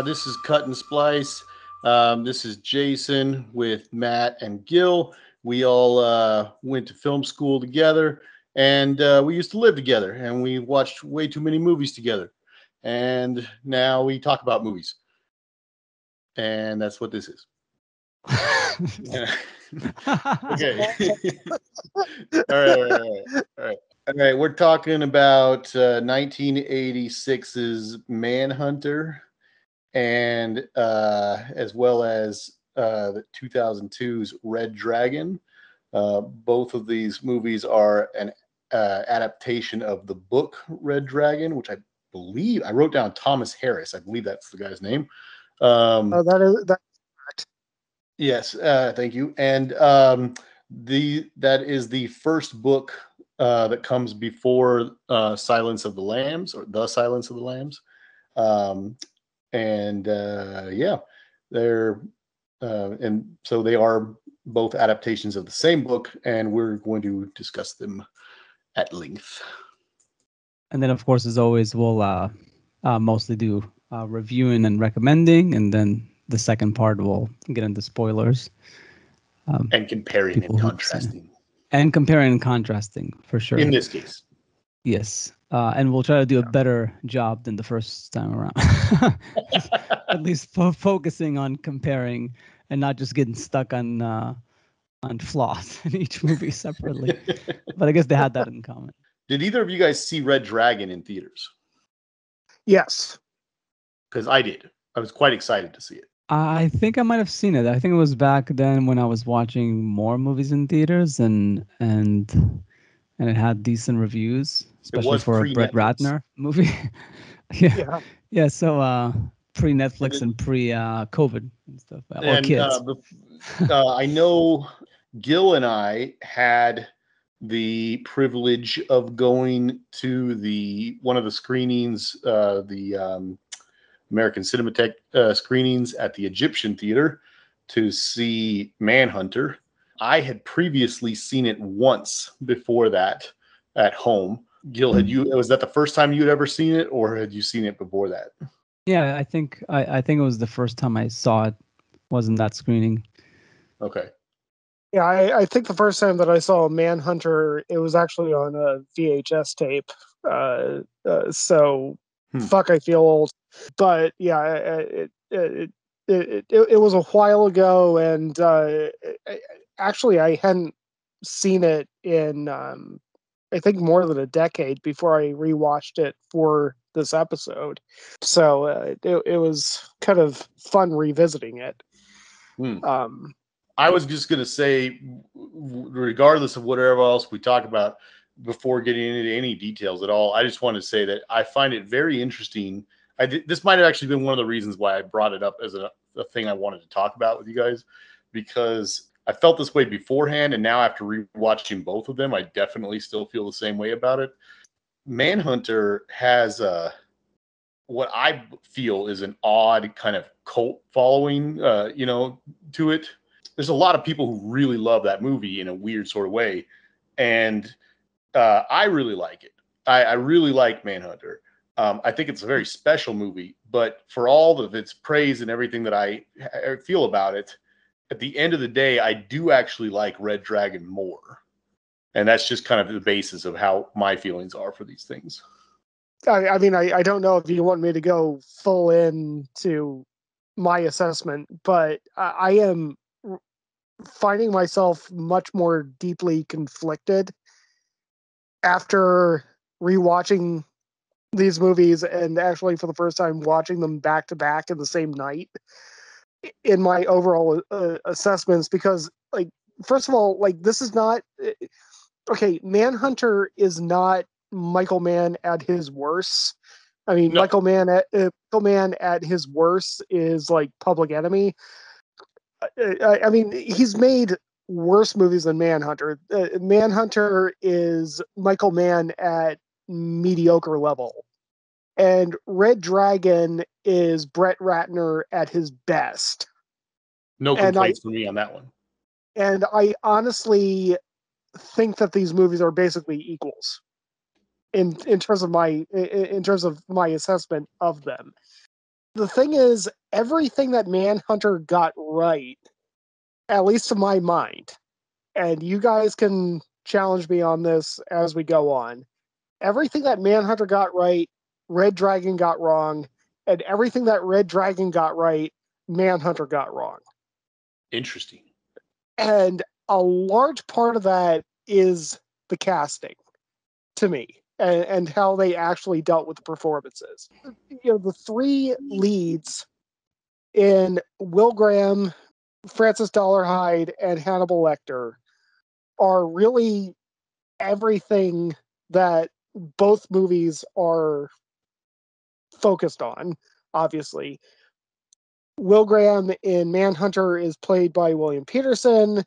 Uh, this is Cut and Splice. Um, this is Jason with Matt and Gil. We all uh, went to film school together, and uh, we used to live together, and we watched way too many movies together. And now we talk about movies, and that's what this is. okay. all, right, all right, all right, all right. All right, we're talking about uh, 1986's Manhunter, and uh, as well as uh, the 2002's Red Dragon. Uh, both of these movies are an uh, adaptation of the book Red Dragon, which I believe I wrote down Thomas Harris. I believe that's the guy's name. Um, Oh, that is that. Yes, uh, thank you. And um, the that is the first book uh, that comes before uh, Silence of the Lambs or The Silence of the Lambs. Um, and uh, yeah, they're uh, and so they are both adaptations of the same book, and we're going to discuss them at length. And then, of course, as always, we'll uh, uh, mostly do uh, reviewing and recommending, and then the second part we'll get into spoilers um, And comparing and contrasting and comparing and contrasting for sure. in this case. yes, uh, and we'll try to do a better job than the first time around. At least fo- focusing on comparing and not just getting stuck on uh, on flaws in each movie separately. but I guess they had that in common. Did either of you guys see Red Dragon in theaters? Yes. Because I did. I was quite excited to see it. I think I might have seen it. I think it was back then when I was watching more movies in theaters and and and it had decent reviews, especially for a Brett. Ratner movie. yeah. Yeah. Yeah, so uh pre Netflix and pre uh COVID and stuff. Or and kids. uh, bef- uh, I know Gil and I had the privilege of going to the one of the screenings, uh, the um, American Cinematheque uh, screenings at the Egyptian Theater to see Manhunter. I had previously seen it once before that at home. Gil, had you? Was that the first time you had ever seen it, or had you seen it before that? yeah, I think I, I think it was the first time I saw it wasn't that screening. Okay. Yeah, I, I think the first time that I saw Manhunter, it was actually on a VHS tape. Uh, uh, so, Hmm. fuck, I feel old. But yeah, I- I- it it it, it, it was a while ago, and uh, actually, I hadn't seen it in um, I think more than a decade before I rewatched it for this episode. So uh, it it was kind of fun revisiting it. Hmm. Um, I was just going to say, regardless of whatever else we talk about, before getting into any details at all, I just want to say that I find it very interesting. I did, this might have actually been one of the reasons why I brought it up as a, a thing I wanted to talk about with you guys, because I felt this way beforehand, and now after rewatching both of them, I definitely still feel the same way about it. Manhunter has a what I feel is an odd kind of cult following, uh, you know, to it there's a lot of people who really love that movie in a weird sort of way, and uh, I really like it. I, I really like Manhunter. Um, I think it's a very special movie, but for all of its praise and everything that I, I feel about it, at the end of the day, I do actually like Red Dragon more, and that's just kind of the basis of how my feelings are for these things. I, I mean, I, I don't know if you want me to go full in to my assessment, but I, I am finding myself much more deeply conflicted after rewatching these movies and actually for the first time watching them back to back in the same night in my overall uh, assessments because like first of all like this is not eh, okay manhunter is not Michael Mann at his worst. I mean, No. Michael Mann at uh, Michael Mann at his worst is like Public Enemy. I, I, I mean, he's made worse movies than Manhunter. Uh, Manhunter is Michael Mann at mediocre level, and Red Dragon is Brett Ratner at his best. No And I- complaints for me on that one. And I honestly think that these movies are basically equals in in terms of my in, in terms of my assessment of them. the thing is, everything that Manhunter got right, at least to my mind, and you guys can challenge me on this as we go on. Everything that Manhunter got right, Red Dragon got wrong, and everything that Red Dragon got right, Manhunter got wrong. Interesting. And a large part of that is the casting to me and, and how they actually dealt with the performances. You know, the three leads in Will Graham, Francis Dolarhyde, and Hannibal Lecter are really everything that both movies are focused on, obviously. Will Graham in Manhunter is played by William Petersen.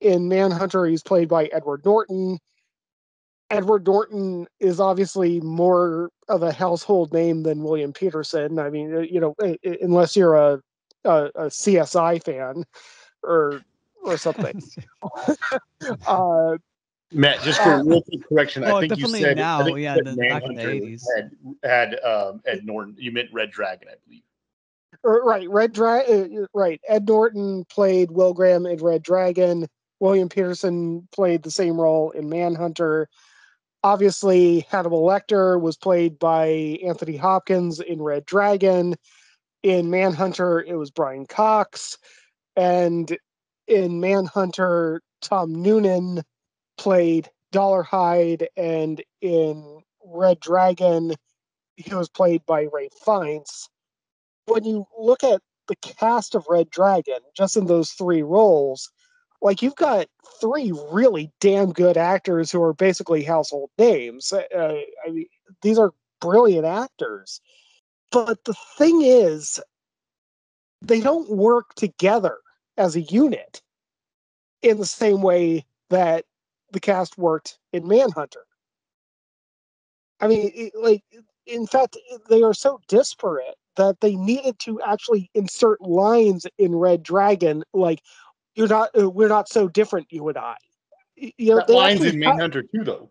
In Manhunter, he's played by Edward Norton. Edward Norton is obviously more of a household name than William Petersen. I mean, uh, you know, unless you're a, a, a CSI fan or or something. uh, Matt, just for a real quick correction, Well, I think you said now, I think yeah, the- back in the Manhunter 80s. had had um, Ed Norton. You meant Red Dragon, I believe. or- right, Red Dra- uh, right. Ed Norton played Will Graham in Red Dragon. William Petersen played the same role in Manhunter. Obviously, Hannibal Lecter was played by Anthony Hopkins in Red Dragon. In Manhunter, it was Brian Cox. And in Manhunter, Tom Noonan played Dolarhyde. And in Red Dragon, he was played by Ralph Fiennes. When you look at the cast of Red Dragon, just in those three roles, like you've got three really damn good actors who are basically household names. Uh, I mean, these are brilliant actors. But the thing is, they don't work together as a unit in the same way that the cast worked in Manhunter. I mean, it- like, in fact, they are so disparate that they needed to actually insert lines in Red Dragon, like, you're not, uh, we're not so different, you and I. You know, they line's actually in ha- Manhunter too, though.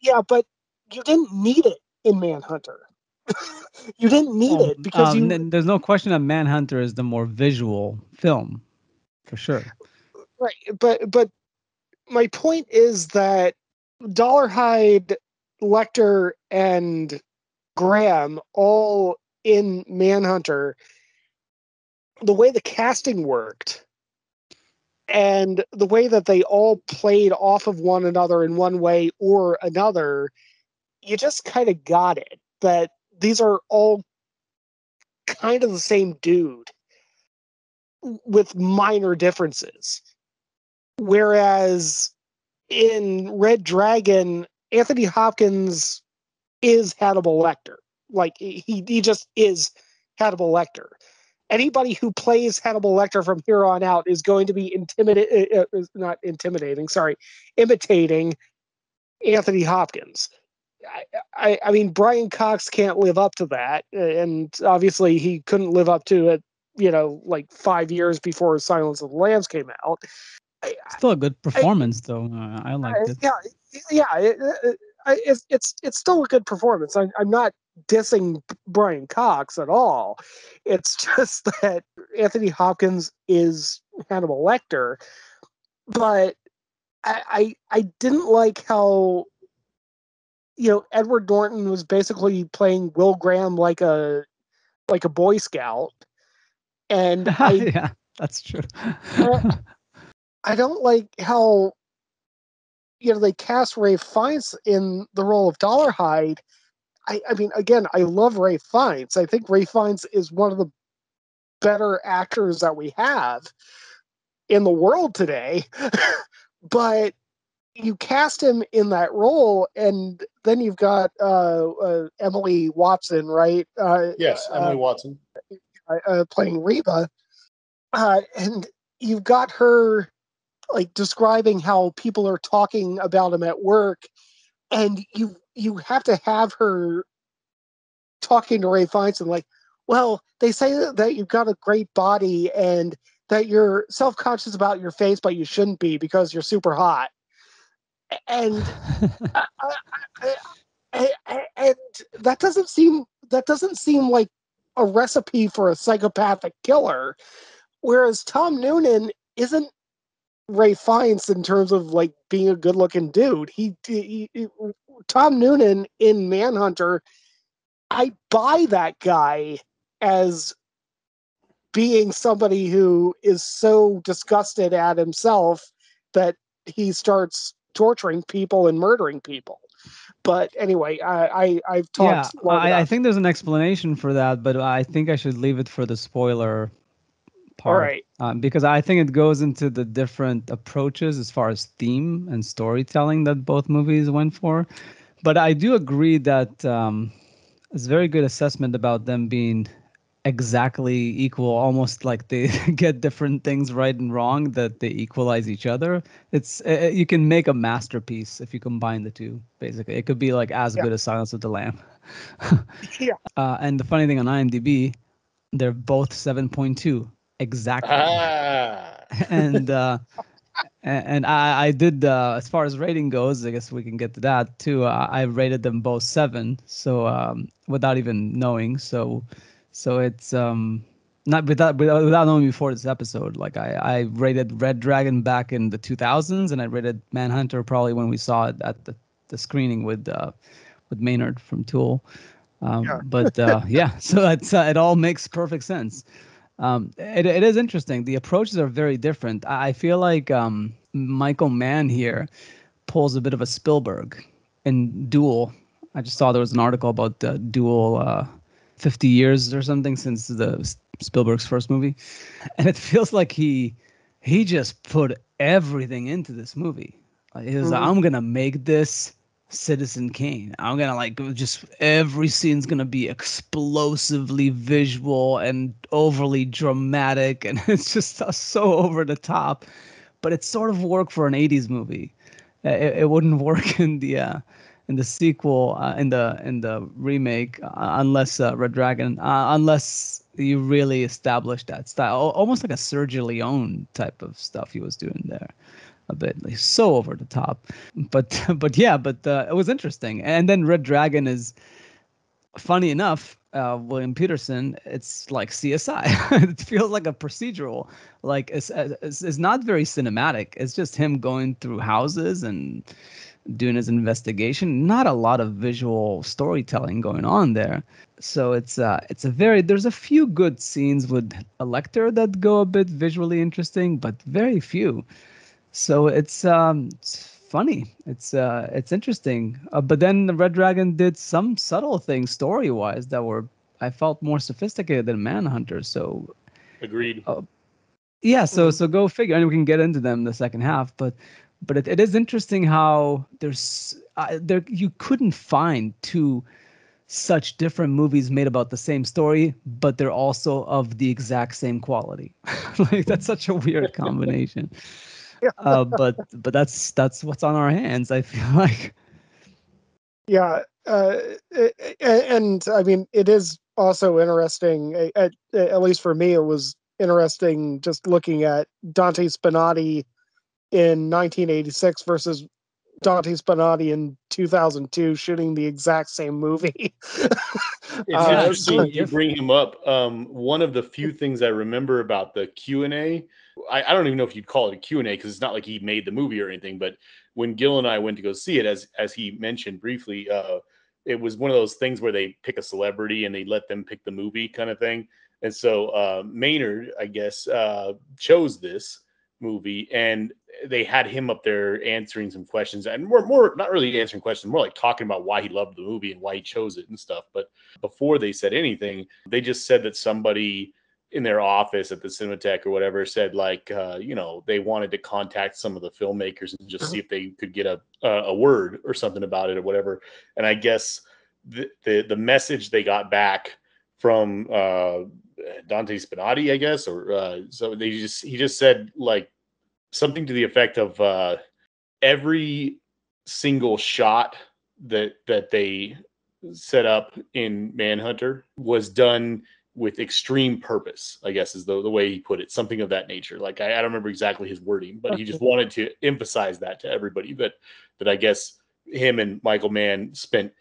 yeah, but you didn't need it in Manhunter. you didn't need Well, it because um, you there's no question that Manhunter is the more visual film, for sure. right. But but my point is that Dolarhyde, Lecter, and Graham all in Manhunter. The way the casting worked, and the way that they all played off of one another in one way or another, you just kind of got it that these are all kind of the same dude with minor differences. Whereas in Red Dragon, Anthony Hopkins is Hannibal Lecter. Like he he just is Hannibal Lecter. Anybody who plays Hannibal Lecter from here on out is going to be intimidated, uh, uh, not intimidating, sorry, imitating Anthony Hopkins. I, I, I mean, Brian Cox can't live up to that, and obviously he couldn't live up to it. You know, like five years before Silence of the Lambs came out. I, Still a good performance, though. Uh, I liked I- it. yeah, yeah, it, it, I- it's it's it's still a good performance. I, I'm not dissing Brian Cox at all. It's just that Anthony Hopkins is Hannibal Lecter, but I I, I didn't like how you know Edward Norton was basically playing Will Graham like a like a Boy Scout, and I yeah, that's true. I don't like how you know they cast Ralph Fiennes in the role of Dolarhyde. I, I mean, again, I love Ralph Fiennes. I think Ralph Fiennes is one of the better actors that we have in the world today. but you cast him in that role, and then you've got uh, uh, Emily Watson, right? Uh, Yes, uh, Emily Watson. uh, playing Reba, uh, and you've got her like describing how people are talking about him at work, and you you have to have her talking to Ray and like, well, they say that you've got a great body and that you're self conscious about your face, but you shouldn't be because you're super hot, and I- I- I- and that doesn't seem that doesn't seem like a recipe for a psychopathic killer, whereas Tom Noonan isn't Ralph Fiennes in terms of like being a good looking dude. He, he, he, Tom Noonan in Manhunter, I buy that guy as being somebody who is so disgusted at himself that he starts torturing people and murdering people. But anyway, I, I have talked. Yeah, I, I, think there's an explanation for that, but I think I should leave it for the spoiler part. All right. Um, because I think it goes into the different approaches as far as theme and storytelling that both movies went for. But I do agree that um, it's a very good assessment about them being exactly equal, almost like they get different things right and wrong that they equalize each other. It's uh, you can make a masterpiece if you combine the two. Basically, it could be like as yeah. good as Silence of the Lamb. yeah. Uh, and the funny thing on IMDb, they're both seven point two exactly. Ah. and uh, and I, I did uh, as far as rating goes. I guess we can get to that too. Uh, I rated them both seven, so um, without even knowing. So so it's um not without without knowing before this episode. Like I I rated Red Dragon back in the 2000s, and I rated Manhunter probably when we saw it at the the screening with uh with Maynard from Tool. Um, yeah. but uh, yeah, so it's uh, it all makes perfect sense. Um, it, it is interesting. The approaches are very different. I, I feel like um, Michael Mann here pulls a bit of a Spielberg in Duel. I just saw there was an article about the Duel uh, 50 years or something since the Spielberg's first movie, and it feels like he he just put everything into this movie. Like, he was mm-hmm. like, I'm gonna make this Citizen Kane. I'm gonna like just every scene's gonna be explosively visual and overly dramatic, and it's just so over the top. But it sort of worked for an '80s movie. It, it wouldn't work in the uh, in the sequel uh, in the in the remake uh, unless uh, Red Dragon uh, unless you really establish that style almost like a Sergio Leone type of stuff he was doing there a bit like so over the top but but yeah but uh, it was interesting and then Red Dragon is funny enough uh, William Petersen it's like CSI. it feels like a procedural. Like it's, it's, it's not very cinematic. It's just him going through houses and doing his investigation. Not a lot of visual storytelling going on there. So it's uh it's a very there's a few good scenes with Lecter that go a bit visually interesting, but very few. So it's um it's funny. It's uh it's interesting. Uh, but then the Red Dragon did some subtle things story wise that were I felt more sophisticated than Manhunter. So agreed. Uh, yeah, so so go figure. And we can get into them in the second half, but but it, it is interesting how there's uh, there you couldn't find two such different movies made about the same story, but they're also of the exact same quality. like that's such a weird combination. Uh, but but that's that's what's on our hands. I feel like. Yeah, uh, and I mean it is also interesting. At, at least for me, it was interesting just looking at Dante Spinotti in 1986 versus Dante Spinotti in 2002 shooting the exact same movie. it's uh, interesting you bring him up. Um, one of the few things I remember about the Q and A, I, I don't even know if you'd call it a Q and A because it's not like he made the movie or anything. But when Gil and I went to go see it, as as he mentioned briefly, uh, it was one of those things where they pick a celebrity and they let them pick the movie kind of thing. And so uh, Maynard, I guess, uh, chose this movie and they had him up there answering some questions and more more not really answering questions more like talking about why he loved the movie and why he chose it and stuff but before they said anything they just said that somebody in their office at the Cinematheque or whatever said like uh, you know they wanted to contact some of the filmmakers and just see if they could get a a word or something about it or whatever and I guess the the, the message they got back from uh, Dante Spinotti, I guess, or uh, so they just he just said like something to the effect of uh, every single shot that that they set up in Manhunter was done with extreme purpose, I guess is the, the way he put it, something of that nature. Like I, I don't remember exactly his wording, but he just wanted to emphasize that to everybody that that I guess him and Michael Mann spent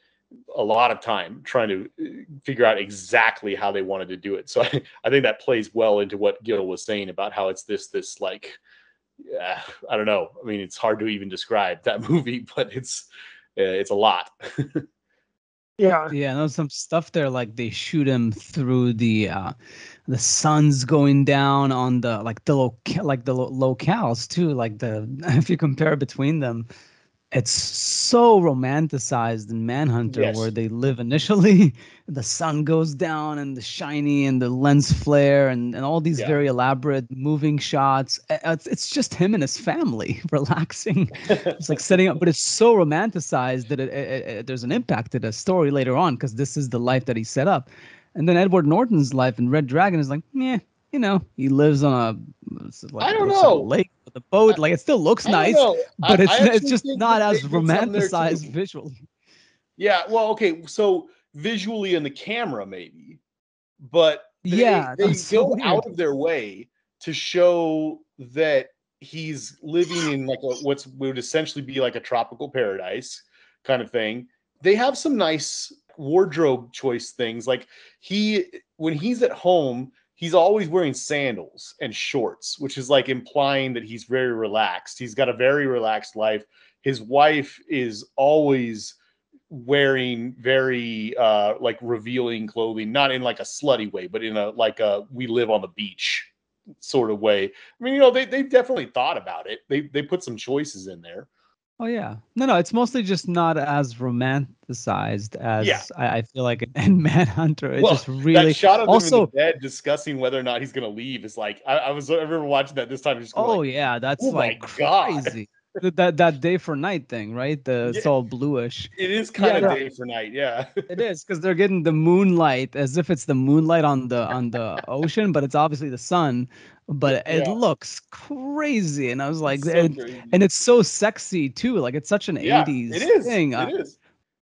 a lot of time trying to uh, figure out exactly how they wanted to do it. So I, I think that plays well into what Gil was saying about how it's this this like yeah, I don't know. I mean, it's hard to even describe that movie, but it's uh, it's a lot. Yeah. Yeah, and there's some stuff there like they shoot him through the uh the sun's going down on the like the loca- like the lo- locales too like the if you compare between them it's so romanticized in Manhunter Yes. where they live initially the sun goes down and the shiny and the lens flare and, and all these Yeah. very elaborate moving shots it's, it's just him and his family relaxing it's like setting up but it's so romanticized that it, it, it- there's an impact to the story later on because this is the life that he set up and then edward norton's life in red dragon is like yeah you know he lives on a like I don't know. lake with a boat like it still looks nice know. but I- it's I it's just not as they did something there, too. romanticized visually Yeah, well, okay, so visually in the camera, maybe, but they, Yeah, they that's so go out of their way to show that he's living in like a what's would essentially be like a tropical paradise kind of thing. They have some nice wardrobe choice things, like he when he's at home. He's always wearing sandals and shorts, which is like implying that he's very relaxed. He's got a very relaxed life. His wife is always wearing very uh like revealing clothing not in like a slutty way but in a like a we live on the beach sort of way i mean you know they they definitely thought about it they they put some choices in there Oh yeah, no, no. It's mostly just not as romanticized as Yeah. I, I feel like in- Manhunter. It Well, just really. that shot of also- them in the bed discussing whether or not he's gonna leave is like i, I was i remember watching that this time just Oh like, yeah, that's "Oh like God." crazy. Th- that that day for night thing, right? The it's Yeah. all bluish. it is kind Yeah. of day for night yeah It is because they're getting the moonlight as if it's the moonlight on the on the ocean, but it's obviously the sun. But it looks crazy, and I was like, so and, and it's so sexy too. Like it's such an '80s it is thing. it uh, is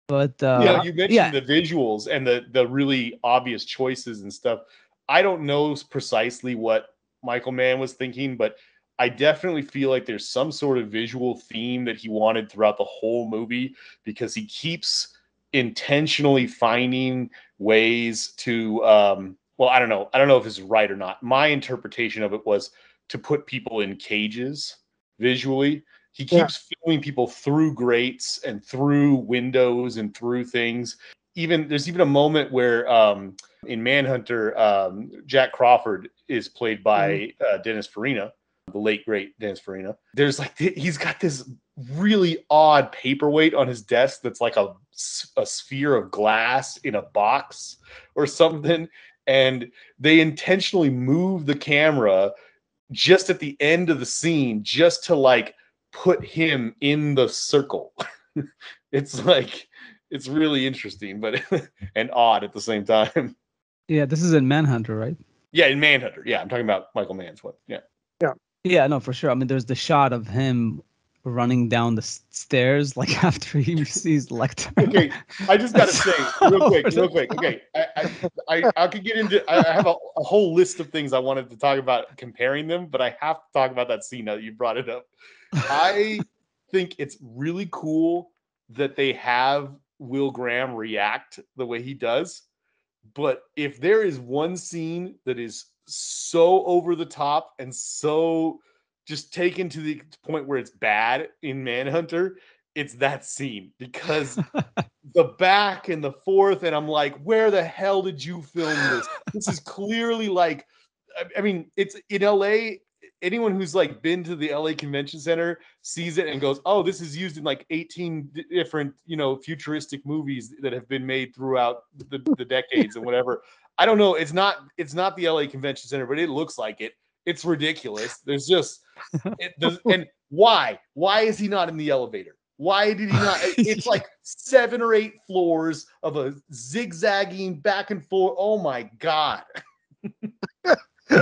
But uh, yeah, you mentioned yeah. the visuals and the the really obvious choices and stuff. I don't know precisely what Michael Mann was thinking, but I definitely feel like there's some sort of visual theme that he wanted throughout the whole movie because he keeps intentionally finding ways to um well, I don't know. I don't know if is right or not. My interpretation of it was to put people in cages visually. He Yeah. keeps filming people through grates and through windows and through things. Even there's even a moment where um, in Manhunter, um, Jack Crawford is played by uh, Dennis Farina, the late great Dennis Farina. There's like he's got this really odd paperweight on his desk that's like a a sphere of glass in a box or something. And they intentionally move the camera just at the end of the scene just to like put him in the circle. it's like it's really interesting, but and odd at the same time. yeah, this is in Manhunter, right? Yeah, in Manhunter. Yeah, I'm talking about Michael Mann's one. Yeah. Yeah, no, for sure. I mean, there's the shot of him running down the stairs, like after he sees Lecter. Okay, I just got to say real quick, real quick. Okay, I I, I, I could get into. I I have a, a whole list of things I wanted to talk about comparing them, but I have to talk about that scene now that you brought it up. I think it's really cool that they have Will Graham react the way he does. But if there is one scene that is so over the top and so just taken to the point where it's bad in Manhunter, it's that scene because the back and the forth, and I'm like, where the hell did you film this? This is clearly like, I- I mean, it's in LA. Anyone who's like been to the LA Convention Center sees it and goes, "Oh, this is used in like 18 different, you know, futuristic movies that have been made throughout the, the decades and whatever." I don't know. It's not. It's not the LA Convention Center, but it looks like it. It's ridiculous. There's just, it, there's, and why? Why is he not in the elevator? Why did he not? It's like seven or eight floors of a zigzagging back and forth. Oh my god!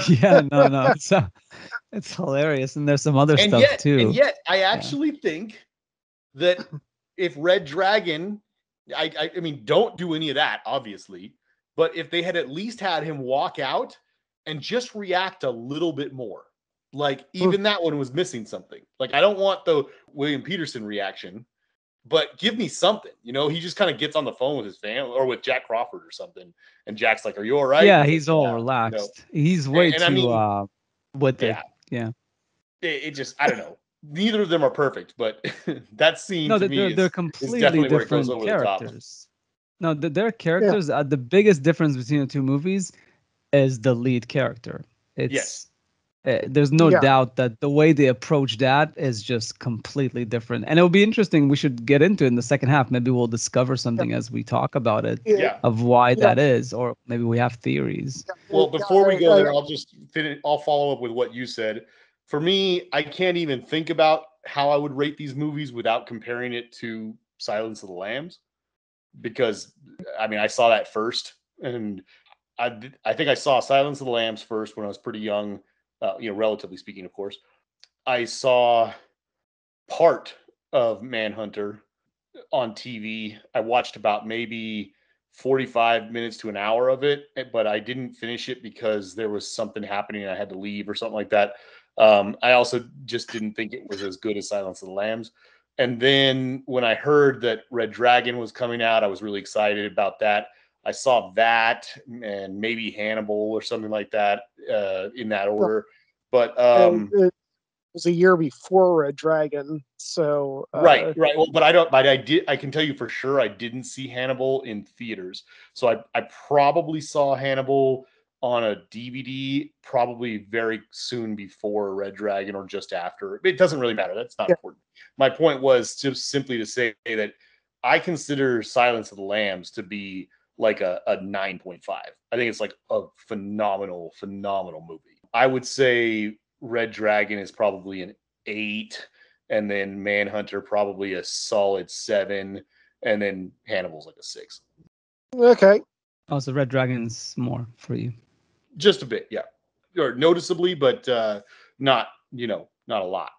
yeah, no, no, it's uh, it's hilarious, and there's some other and stuff yet, too. and yet, I actually think that if Red Dragon, I, I, I mean, don't do any of that, obviously, but if they had at least had him walk out and just react a little bit more, like even that one was missing something. Like I don't want the William Petersen reaction, but give me something. You know, he just kind of gets on the phone with his family or with Jack Crawford or something, and Jack's like, "Are you all right?" Yeah, He's all "Yeah," you know. relaxed. He's way and too I mean- uh with it. Yeah. Yeah. It, it just, I don't know. Neither of them are perfect, but that scene No, to they're, me they're, is, they're completely definitely where it goes different over the top. characters. No, the, their characters. Uh, the biggest difference between the two movies is the lead character. It's Yes. uh, there's no Yeah. doubt that the way they approach that is just completely different, and it will be interesting. We should get into it in the second half. Maybe we'll discover something as we talk about it yeah. of why Yeah. that is, or maybe we have theories. Well, before we go there, I'll just finish. I'll follow up with what you said. For me, I can't even think about how I would rate these movies without comparing it to Silence of the Lambs, because I mean, I saw that first, and I I think I saw Silence of the Lambs first when I was pretty young, uh, you know, relatively speaking, of course. I saw part of Manhunter on TV. I watched about maybe 45 minutes to an hour of it, eh, but I didn't finish it because there was something happening and I had to leave or something like that. Um, I also just didn't think it was as good as Silence of the Lambs. And then when I heard that Red Dragon was coming out, I was really excited about that. I saw that and maybe Hannibal or something like that uh, in that order. But um, it was a year before Red Dragon, so uh, right right well but i don't but i did i can tell you for sure i didn't see hannibal in theaters so i i probably saw hannibal on a dvd probably very soon before red dragon or just after it doesn't really matter that's not Yeah. important my point was just simply to say that i consider silence of the lambs to be like a, a 9.5 i think it's like a phenomenal phenomenal movie. I would say red dragon is probably an eight and then Manhunter probably a solid seven, and then Hannibal's like a six, Okay, Oh, so Red Dragon's more for you. just a bit, yeah, or noticeably, but uh, not you know not a lot.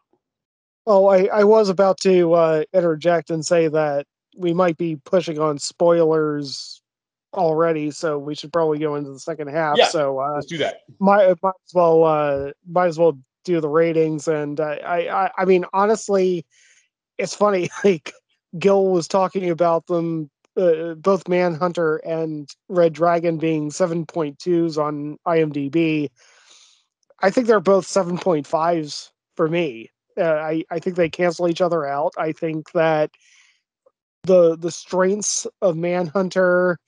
Well, I I was about to uh, interject and say that we might be pushing on spoilers already, so we should probably go into the second half. Yeah. So uh, Let's do that. might might as well uh might as well do the ratings and uh, I, I i mean honestly it's funny like gil was talking about them uh, both manhunter and red dragon being 7.2s on imdb i think they're both 7.5s for me uh, i i think they cancel each other out. I think that the the strengths of manhunter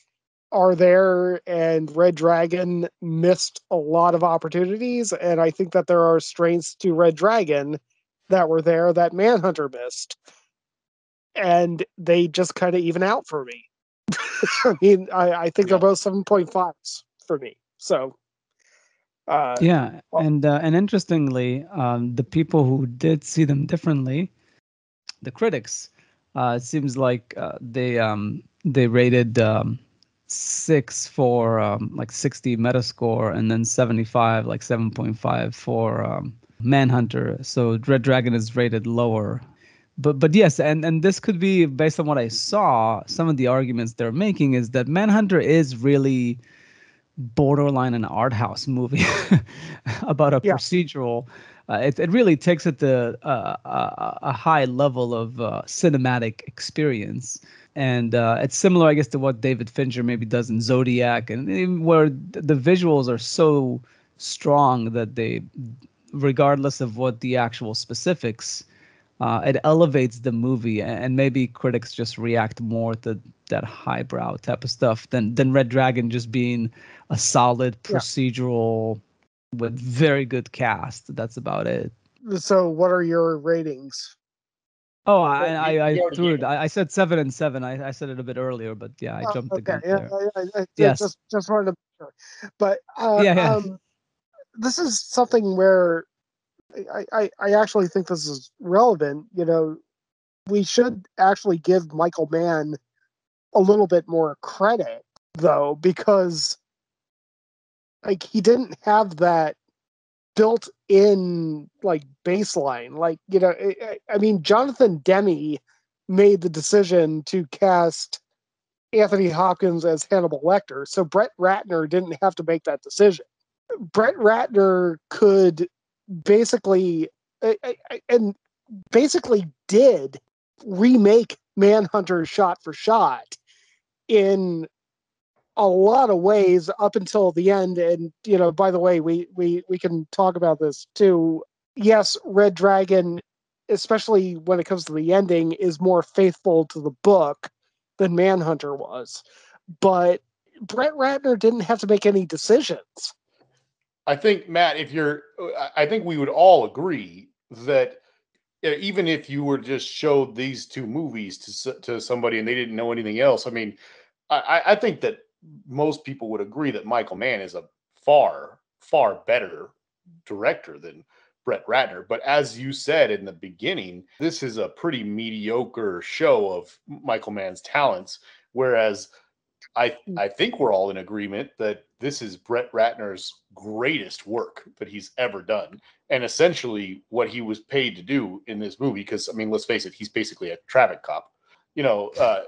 are there and red dragon missed a lot of opportunities. And i think that there are strengths to red dragon that were there that manhunter missed. And they just kind of even out for me. I mean i, I think Yeah. they're both 7.5s for me. So uh Yeah, well- and uh, and interestingly, um, the people who did see them differently, the critics, uh, it seems like uh, they um, they rated um, six for um, like 60 Metascore, and then 75, like 7.5 for um, Manhunter. So Red Dragon is rated lower. But but yes, and and this could be based on what I saw. Some of the arguments they're making is that Manhunter is really borderline an art house movie about a Yeah. procedural. Uh, it, it really takes it to uh, a, a high level of uh, cinematic experience. And uh, it's similar, I guess, to what David Fincher maybe does in Zodiac, and where the visuals are so strong that they, regardless of what the actual specifics, uh, it elevates the movie. And maybe critics just react more to that highbrow type of stuff than than Red Dragon just being a solid Yeah. procedural with very good cast. That's about it. so what are your ratings Oh, I I, I threw it. I, I said seven and seven. I, I said it a bit earlier, but yeah, I Oh, jumped the gun yeah, I, I Yes. just just wanted to but uh, Yeah, yeah. um this is something where I, I i actually think this is relevant you know we should actually give michael mann a little bit more credit though because like he didn't have that built in like baseline. Like you know I- I, mean jonathan demme made the decision to cast anthony hopkins as hannibal lecter so brett ratner didn't have to make that decision. Brett ratner could basically and basically did remake Manhunter shot for shot in a lot of ways up until the end. And you know, by the way, we we we can talk about this too. Yes, Red Dragon, especially when it comes to the ending, is more faithful to the book than Manhunter was. But Brett Ratner didn't have to make any decisions. I think Matt, if you're, I think we would all agree that even if you were just showed these two movies to to somebody and they didn't know anything else, I mean, I, I think that most people would agree that Michael Mann is a far far better director than Brett Ratner. But as you said in the beginning, this is a pretty mediocre show of Michael Mann's talents, whereas I Mm. I think we're all in agreement that this is Brett Ratner's greatest work that he's ever done, and essentially what he was paid to do in this movie. Because I mean, let's face it, he's basically a traffic cop, you know, uh,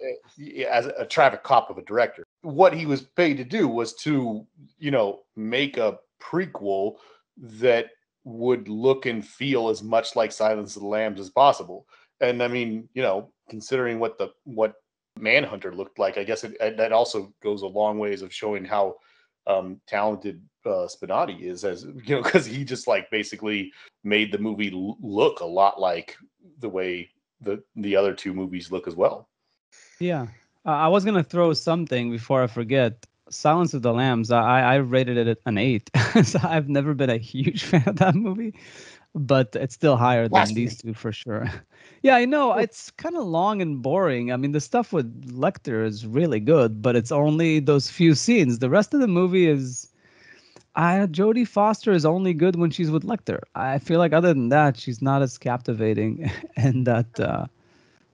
as a traffic cop of a director. What he was paid to do was to, you know, make a prequel that would look and feel as much like Silence of the Lambs as possible. And I mean, you know, considering what the what Manhunter looked like. I guess it, it- that also goes a long ways of showing how um, talented uh, Spinotti is, as you know, because he just like basically made the movie l- look a lot like the way the the other two movies look as well. Yeah, uh, I was gonna throw something before I forget. Silence of the Lambs. I I rated it an eight. so I've never been a huge fan of that movie, but it's still higher than these two for sure. yeah, I know it's kind of long and boring. I mean, the stuff with Lecter is really good, but it's only those few scenes. The rest of the movie is. I Jodie Foster is only good when she's with Lecter. I feel like other than that, she's not as captivating, and that. Uh,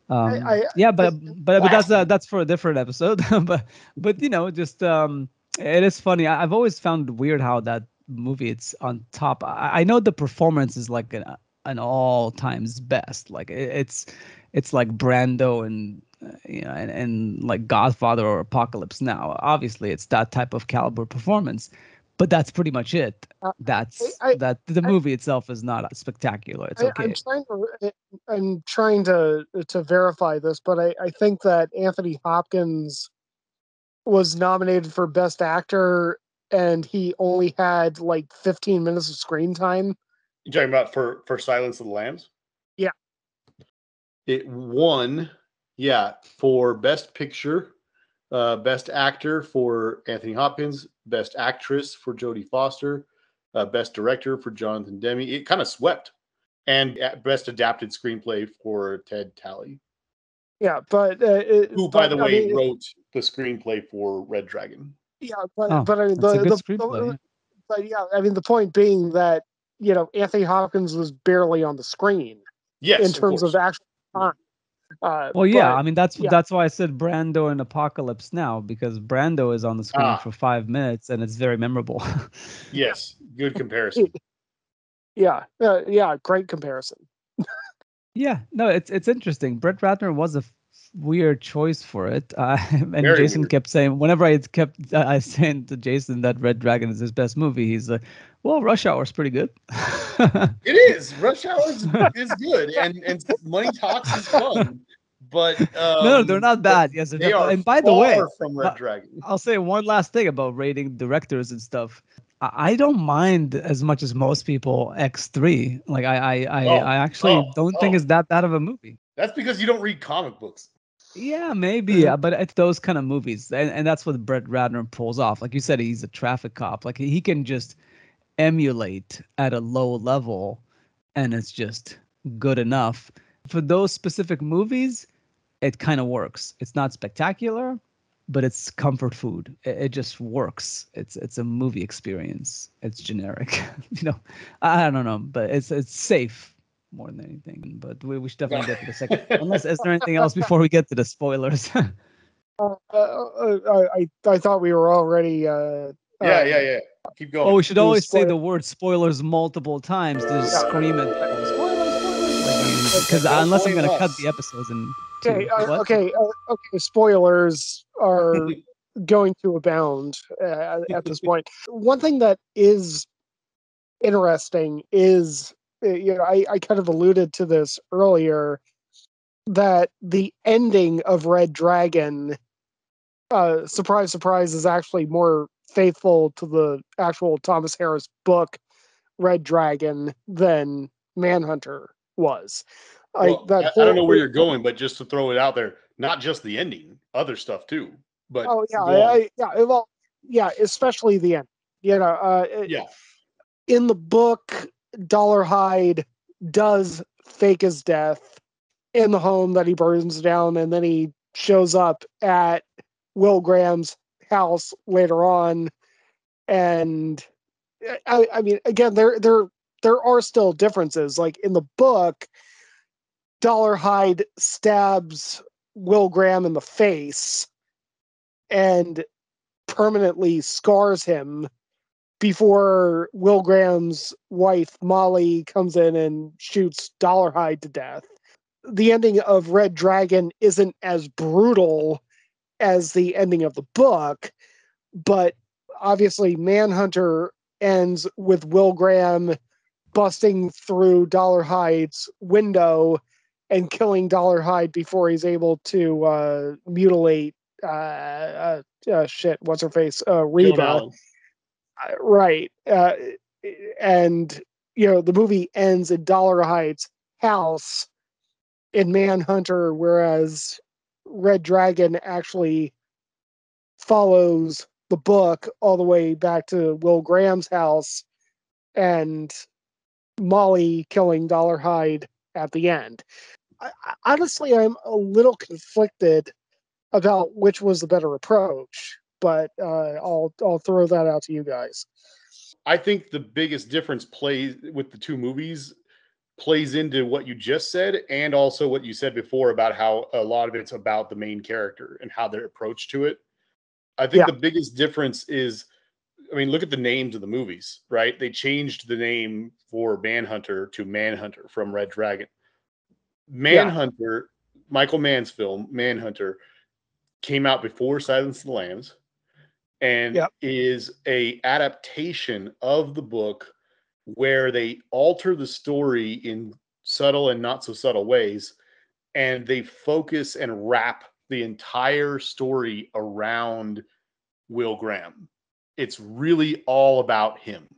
um, I- yeah, but but but that's uh, that's for a different episode. but but you know, just um, it is funny. I, I've always found weird how that movie it's on top. I, I know the performance is like an an all times best. Like it, it's it's like Brando and uh, you know and, and like Godfather or Apocalypse Now. Obviously, it's that type of caliber performance. But that's pretty much it. Uh, That's I- that. The I- movie itself is not spectacular. It's I, okay. I'm trying to I'm trying to to verify this, but I, I think that Anthony Hopkins was nominated for Best Actor, and he only had like 15 minutes of screen time. You talking about for for Silence of the Lambs? Yeah. It won, yeah, for Best Picture, uh, Best Actor for Anthony Hopkins, Best Actress for Jodie Foster, uh, Best Director for Jonathan Demme. It kind of swept, and Best Adapted Screenplay for Ted Tally, Yeah, but uh, it, who, by but, the I way, mean, wrote the screenplay for Red Dragon. Yeah, but Oh, but I mean That's the, the, but yeah, I mean the point being that you know Anthony Hopkins was barely on the screen Yes, in terms of, course. actual time. Uh, Well, yeah, but- I mean that's yeah. that's why I said Brando and Apocalypse Now because Brando is on the screen Ah. for five minutes and it's very memorable. yes, good comparison. yeah, uh, yeah, great comparison. yeah, no, it's it's interesting. Brett Ratner was a f- weird choice for it, uh, and Very Jason weird. kept saying whenever I kept uh, I saying to Jason that Red Dragon is his best movie, he's like, "Well, Rush Hour is pretty good." It is. Rush Hour is, is good, and and Money Talks is fun, but um, no, they're not bad. Yes, They definitely- are. and by the way, from Red uh, Dragon. I'll say one last thing about rating directors and stuff. I don't mind as much as most people X3. Like I I I, Oh, I actually oh, don't think oh. it's that bad of a movie. That's because you don't read comic books. Yeah, maybe, uh, but it's those kind of movies, and, and that's what Brett Ratner pulls off. Like you said, he's a traffic cop. Like he can just emulate at a low level, and it's just good enough for those specific movies. It kind of works. It's not spectacular, but it's comfort food. It, it just works. It's it's a movie experience. It's generic, you know. I, I don't know, but it's it's safe more than anything. But we, we should definitely get to the second. Unless is there anything else before we get to the spoilers? Uh, uh, uh, I I thought we were already. Uh, Yeah, uh, yeah, yeah. Keep going. oh, we should do always say the word spoilers multiple times to Yeah. scream it. Because Don't unless I'm gonna cut the episodes and. Okay, uh, okay, uh, okay. Spoilers are going to abound uh, at this point. One thing that is interesting is, you know, I, I kind of alluded to this earlier. that the ending of Red Dragon, uh, surprise, surprise, is actually more faithful to the actual Thomas Harris book, Red Dragon, than Manhunter was. Well, I, I, don't know where you're going, but just to throw it out there, not just the ending, other stuff too. But oh yeah, I, yeah, well, yeah, especially the end. You know, uh, yeah. In the book, Dolarhyde does fake his death in the home that he burns down, and then he shows up at Will Graham's house later on, and I, I mean, again, there there there are still differences. Like in the book, Dolarhyde stabs Will Graham in the face and permanently scars him before Will Graham's wife Molly comes in and shoots Dolarhyde to death. The ending of Red Dragon isn't as brutal as the ending of the book, but obviously Manhunter ends with Will Graham busting through Dolarhyde's window and killing Dolarhyde before he's able to uh, mutilate uh, uh, uh, shit. What's her face? Uh, Reba. Uh, right. Uh, and you know the movie ends in Dolarhyde's house in Manhunter, whereas Red Dragon actually follows the book all the way back to Will Graham's house and Molly killing Dolarhyde at the end. I, honestly, I'm a little conflicted about which was the better approach, but uh, I'll I'll throw that out to you guys. I think the biggest difference plays with the two movies plays into what you just said and also what you said before about how a lot of it's about the main character and how their approach to it. I think yeah. the biggest difference is I mean, look at the names of the movies, right? They changed the name for Manhunter to Manhunter from Red Dragon. Manhunter, yeah. Michael Mann's film, Manhunter, came out before Silence of the Lambs and yep. is a adaptation of the book where they alter the story in subtle and not so subtle ways and they focus and wrap the entire story around Will Graham. It's really all about him.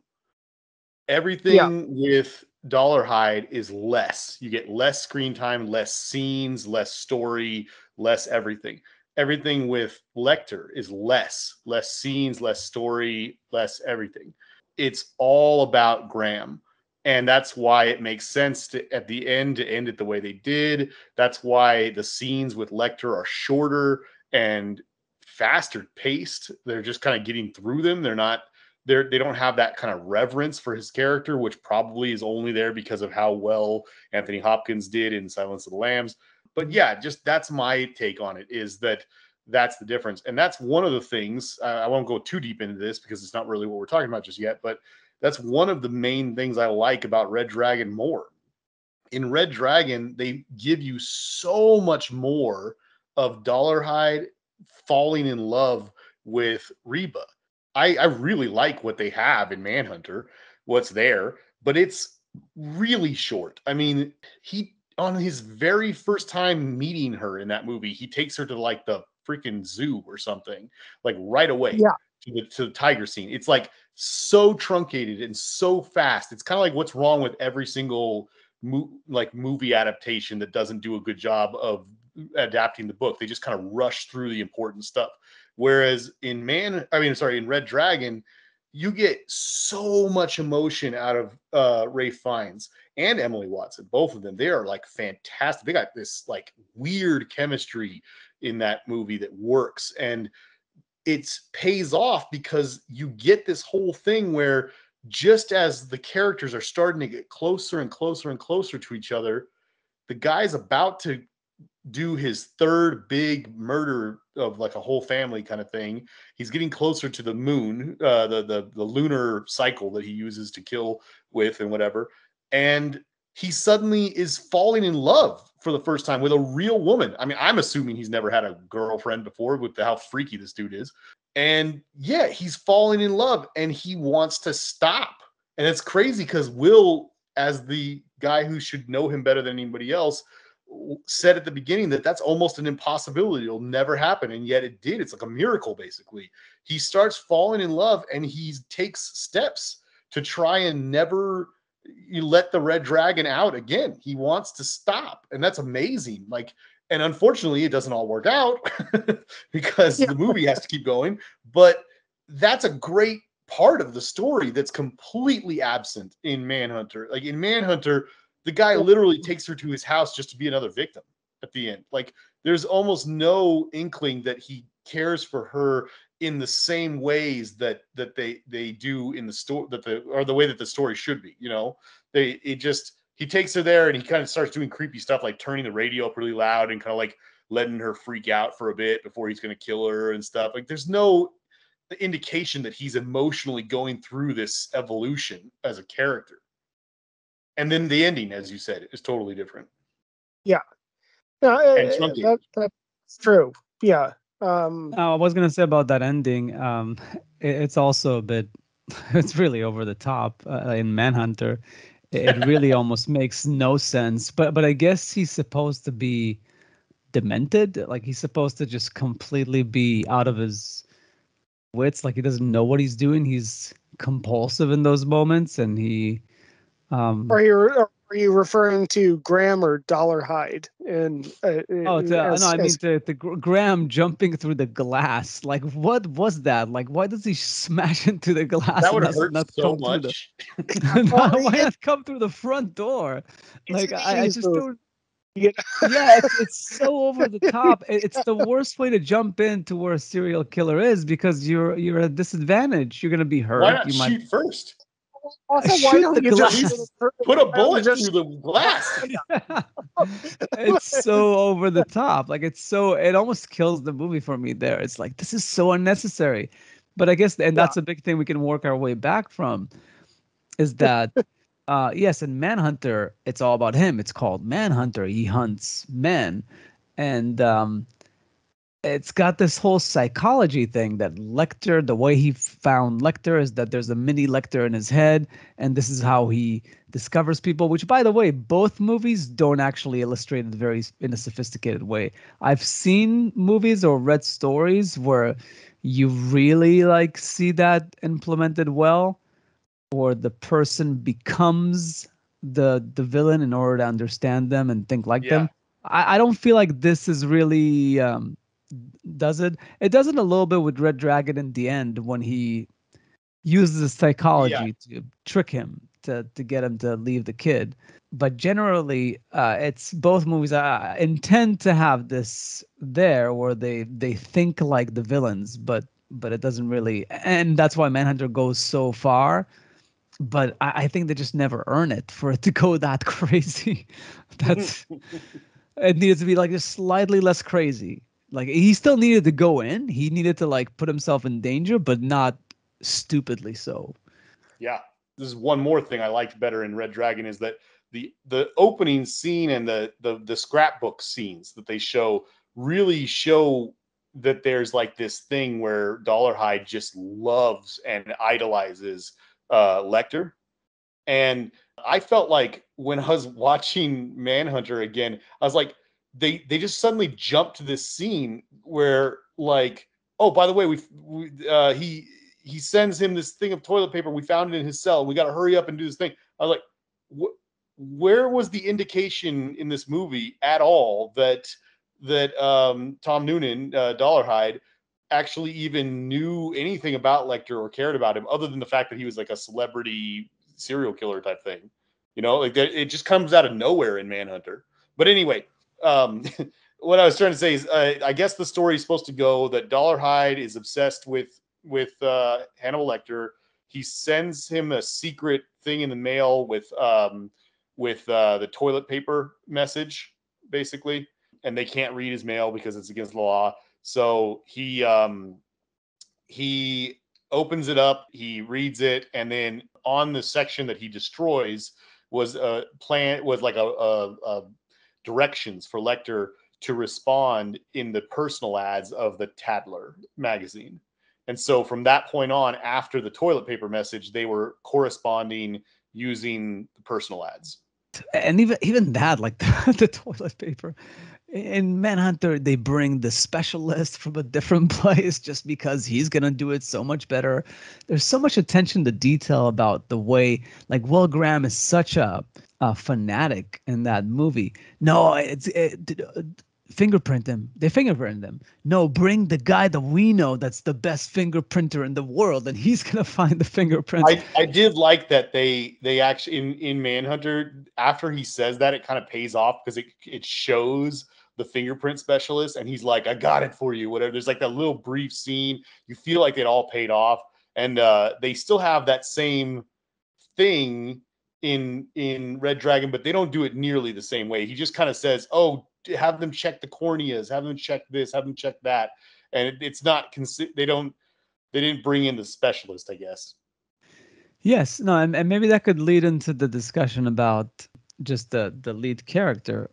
Everything yeah. with Dolarhyde is less. You get less screen time, less scenes, less story, less everything. Everything with Lecter is less, less scenes, less story, less everything. It's all about Graham. And that's why it makes sense to at the end to end it the way they did. That's why the scenes with Lecter are shorter and faster paced. They're just kind of getting through them. They're not they're they don't have that kind of reverence for his character, which probably is only there because of how well Anthony Hopkins did in Silence of the Lambs. But yeah, just that's my take on it is that that's the difference. And that's one of the things uh, I won't go too deep into this because it's not really what we're talking about just yet, but that's one of the main things I like about Red Dragon more. In Red Dragon, they give you so much more of Dolarhyde falling in love with Reba I, I really like what they have in Manhunter, what's there, but it's really short. I mean, he on his very first time meeting her in that movie, he takes her to like the freaking zoo or something, like right away. Yeah. To the, to the tiger scene. It's like so truncated and so fast. It's kind of like what's wrong with every single mo- like movie adaptation that doesn't do a good job of adapting the book. They just kind of rush through the important stuff. Whereas in Man, I mean, sorry, in Red Dragon, you get so much emotion out of uh, Ralph Fiennes and Emily Watson. Both of them, they are like fantastic. They got this like weird chemistry in that movie that works, and it's pays off because you get this whole thing where just as the characters are starting to get closer and closer and closer to each other, the guy's about to do his third big murder of like a whole family kind of thing. He's getting closer to the moon, uh, the the the lunar cycle that he uses to kill with and whatever. And he suddenly is falling in love for the first time with a real woman. I mean, I'm assuming he's never had a girlfriend before with how freaky this dude is. And yeah, he's falling in love and he wants to stop. And it's crazy because Will, as the guy who should know him better than anybody else, said at the beginning that that's almost an impossibility. It'll never happen. And yet it did. It's like a miracle, basically. He starts falling in love and he takes steps to try and never you let the red dragon out again. He wants to stop. And that's amazing. Like, and unfortunately, it doesn't all work out because yeah. the movie has to keep going. But that's a great part of the story that's completely absent in Manhunter. Like in Manhunter, the guy literally takes her to his house just to be another victim at the end. Like there's almost no inkling that he cares for her in the same ways that that they they do in the story that the or the way that the story should be. You know, they it just he takes her there and he kind of starts doing creepy stuff like turning the radio up really loud and kind of like letting her freak out for a bit before he's going to kill her and stuff. Like there's no indication that he's emotionally going through this evolution as a character and then the ending, as you said, is totally different. Yeah, no, uh, that, that's true. Yeah. Um, uh, I was gonna say about that ending. Um, it, it's also a bit. It's really over the top uh, in Manhunter. It really almost makes no sense. But but I guess he's supposed to be demented. Like he's supposed to just completely be out of his wits. Like he doesn't know what he's doing. He's compulsive in those moments, and he um, are you are you referring to Graham or Dolarhyde? And uh, oh, to, as, no, I mean the, the Graham jumping through the glass. Like, what was that? Like, why does he smash into the glass? That would hurt not so much. The, why not come through the front door? Like, I, I, just don't. yeah, it's, it's so over the top. It's the worst way to jump into where a serial killer is because you're you're at a disadvantage. You're gonna be hurt. Why not you shoot might... first? Also, why don't you just put a bullet just... through the glass? it's so over the top. Like it's so it almost kills the movie for me there. It's like this is so unnecessary. But I guess and that's yeah. a big thing we can work our way back from is that uh yes, in Manhunter, it's all about him. It's called Manhunter. He hunts men. And um it's got this whole psychology thing that Lecter, the way he found Lecter is that there's a mini Lecter in his head, and this is how he discovers people. Which, by the way, both movies don't actually illustrate it very in a sophisticated way. I've seen movies or read stories where you really like see that implemented well, or the person becomes the the villain in order to understand them and think like yeah. them. I, I don't feel like this is really um, does it. It does it a little bit with Red Dragon in the end when he uses his psychology yeah. to trick him to to get him to leave the kid. But generally, uh, it's both movies uh, intend to have this there where they they think like the villains, but but it doesn't really, and that's why Manhunter goes so far. But I, I think they just never earn it for it to go that crazy. That's it needs to be like just slightly less crazy like he still needed to go in. He needed to like put himself in danger, but not stupidly so. Yeah. This is one more thing I liked better in Red Dragon is that the the opening scene and the the the scrapbook scenes that they show really show that there's like this thing where Dolarhyde just loves and idolizes uh Lecter. And I felt like when I was watching Manhunter again, I was like, they they just suddenly jump to this scene where like oh by the way we, we uh, he he sends him this thing of toilet paper. We found it in his cell. We got to hurry up and do this thing. I was like wh- where was the indication in this movie at all that that um, tom noonan uh, dolarhyde actually even knew anything about lecter or cared about him other than the fact that he was like a celebrity serial killer type thing? You know like it just comes out of nowhere in manhunter. But anyway um, what I was trying to say is, uh, I guess the story is supposed to go that Dolarhyde is obsessed with with uh, Hannibal Lecter. He sends him a secret thing in the mail with um, with uh, the toilet paper message, basically, and they can't read his mail because it's against the law. So he um, he opens it up, he reads it, and then on the section that he destroys was a plan was like a, a, a directions for Lecter to respond in the personal ads of the Tattler magazine. And so from that point on, after the toilet paper message, they were corresponding using the personal ads. and even even that, like the, the toilet paper. In Manhunter, they bring the specialist from a different place just because he's gonna do it so much better. There's so much attention to detail about the way, like Will Graham is such a, a fanatic in that movie. No, it's it, fingerprint them. They fingerprint them. No, bring the guy that we know that's the best fingerprinter in the world, and he's gonna find the fingerprints. I, I did like that they they actually in in Manhunter after he says that it kind of pays off because it it shows the fingerprint specialist and he's like I got it for you whatever. There's like that little brief scene. You feel like it all paid off, and uh, they still have that same thing in in Red Dragon, but they don't do it nearly the same way. He just kind of says, "Oh, have them check the corneas, have them check this, have them check that, and it, it's not consi- they don't they didn't bring in the specialist, I guess. Yes, no, and, and maybe that could lead into the discussion about just the the lead character,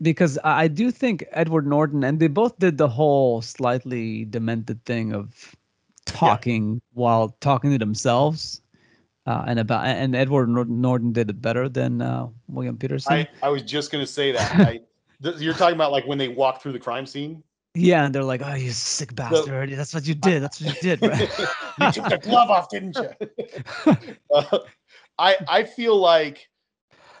because I do think Edward Norton and they both did the whole slightly demented thing of talking yeah. while talking to themselves. Uh, and about and Edward Norton did it better than uh, William Petersen. I, I was just going to say that. I, you're talking about like when they walk through the crime scene. Yeah, and they're like, "Oh, you sick bastard! That's what you did. That's what you did." Right? you took the glove off, didn't you? uh, I I feel like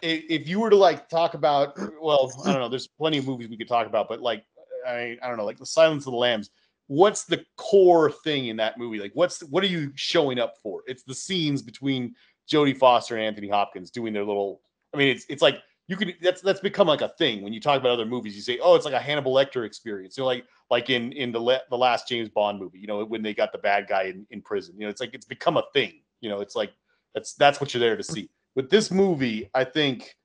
if, if you were to like talk about, well, I don't know. There's plenty of movies we could talk about, but like I I don't know, like the Silence of the Lambs. What's the core thing in that movie? Like, what's what are you showing up for? It's the scenes between Jodie Foster and Anthony Hopkins doing their little. I mean, it's it's like you could that's that's become like a thing when you talk about other movies. You say, oh, it's like a Hannibal Lecter experience. You know, like like in in the le- the last James Bond movie. You know, when they got the bad guy in, in prison. You know, it's like it's become a thing. You know, it's like that's that's what you're there to see. With this movie, I think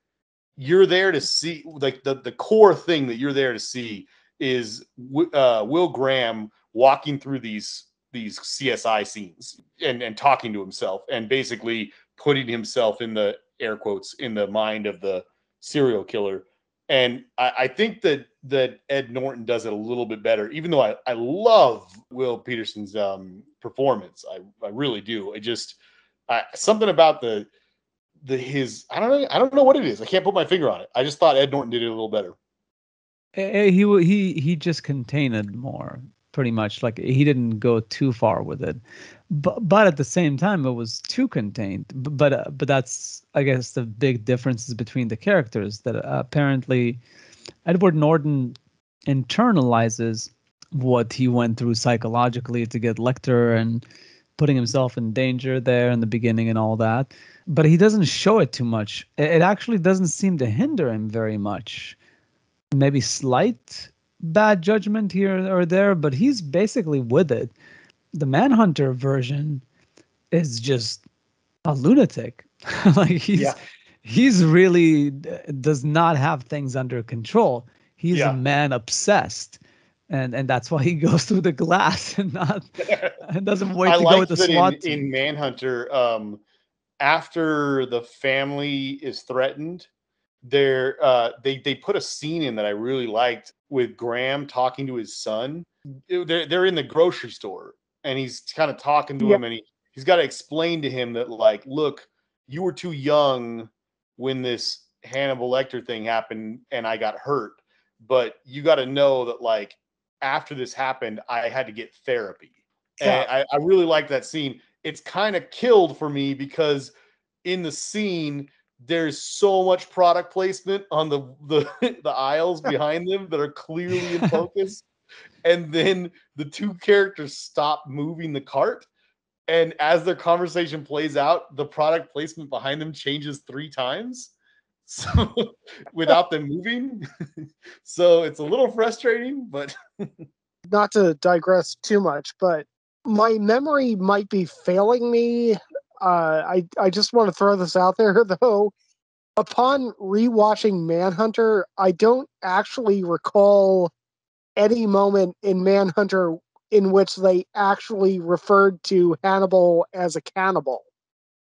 you're there to see like the the core thing that you're there to see is uh, Will Graham walking through these these CSI scenes and and talking to himself and basically putting himself in the air quotes in the mind of the serial killer. And I, I, think that that Ed Norton does it a little bit better, even though I, I love Will Petersen's um, performance. I, I really do. I just I, something about the the his I don't know I don't know what it is. I can't put my finger on it. I just thought Ed Norton did it a little better. He he he just contained it more pretty much like he didn't go too far with it. But but at the same time it was too contained. But uh, but that's i guess the big differences between the characters that apparently edward norton internalizes what he went through psychologically to get lecter and putting himself in danger there in the beginning and all that. But he doesn't show it too much. It actually doesn't seem to hinder him very much maybe slight bad judgment here or there, but he's basically with it. The Manhunter version is just a lunatic. like he's yeah. he's really does not have things under control. He's yeah. a man obsessed. And and that's why he goes through the glass and not and doesn't wait I to go with the SWAT in, in Manhunter. Um, after the family is threatened, they're uh, they they put a scene in that I really liked with Graham talking to his son. They're they're in the grocery store and he's kind of talking to him and he he's got to explain to him that like, look, you were too young when this Hannibal Lecter thing happened and I got hurt, but you got to know that like after this happened, I had to get therapy. Yeah. And I, I really like that scene. It's kind of killed for me because in the scene there's so much product placement on the the, the aisles behind them that are clearly in focus. And then the two characters stop moving the cart. And as their conversation plays out the product placement behind them changes three times. So without them moving. So it's a little frustrating but not to digress too much but my memory might be failing me uh, I I just want to throw this out there though. Upon rewatching Manhunter, I don't actually recall any moment in Manhunter in which they actually referred to Hannibal as a cannibal.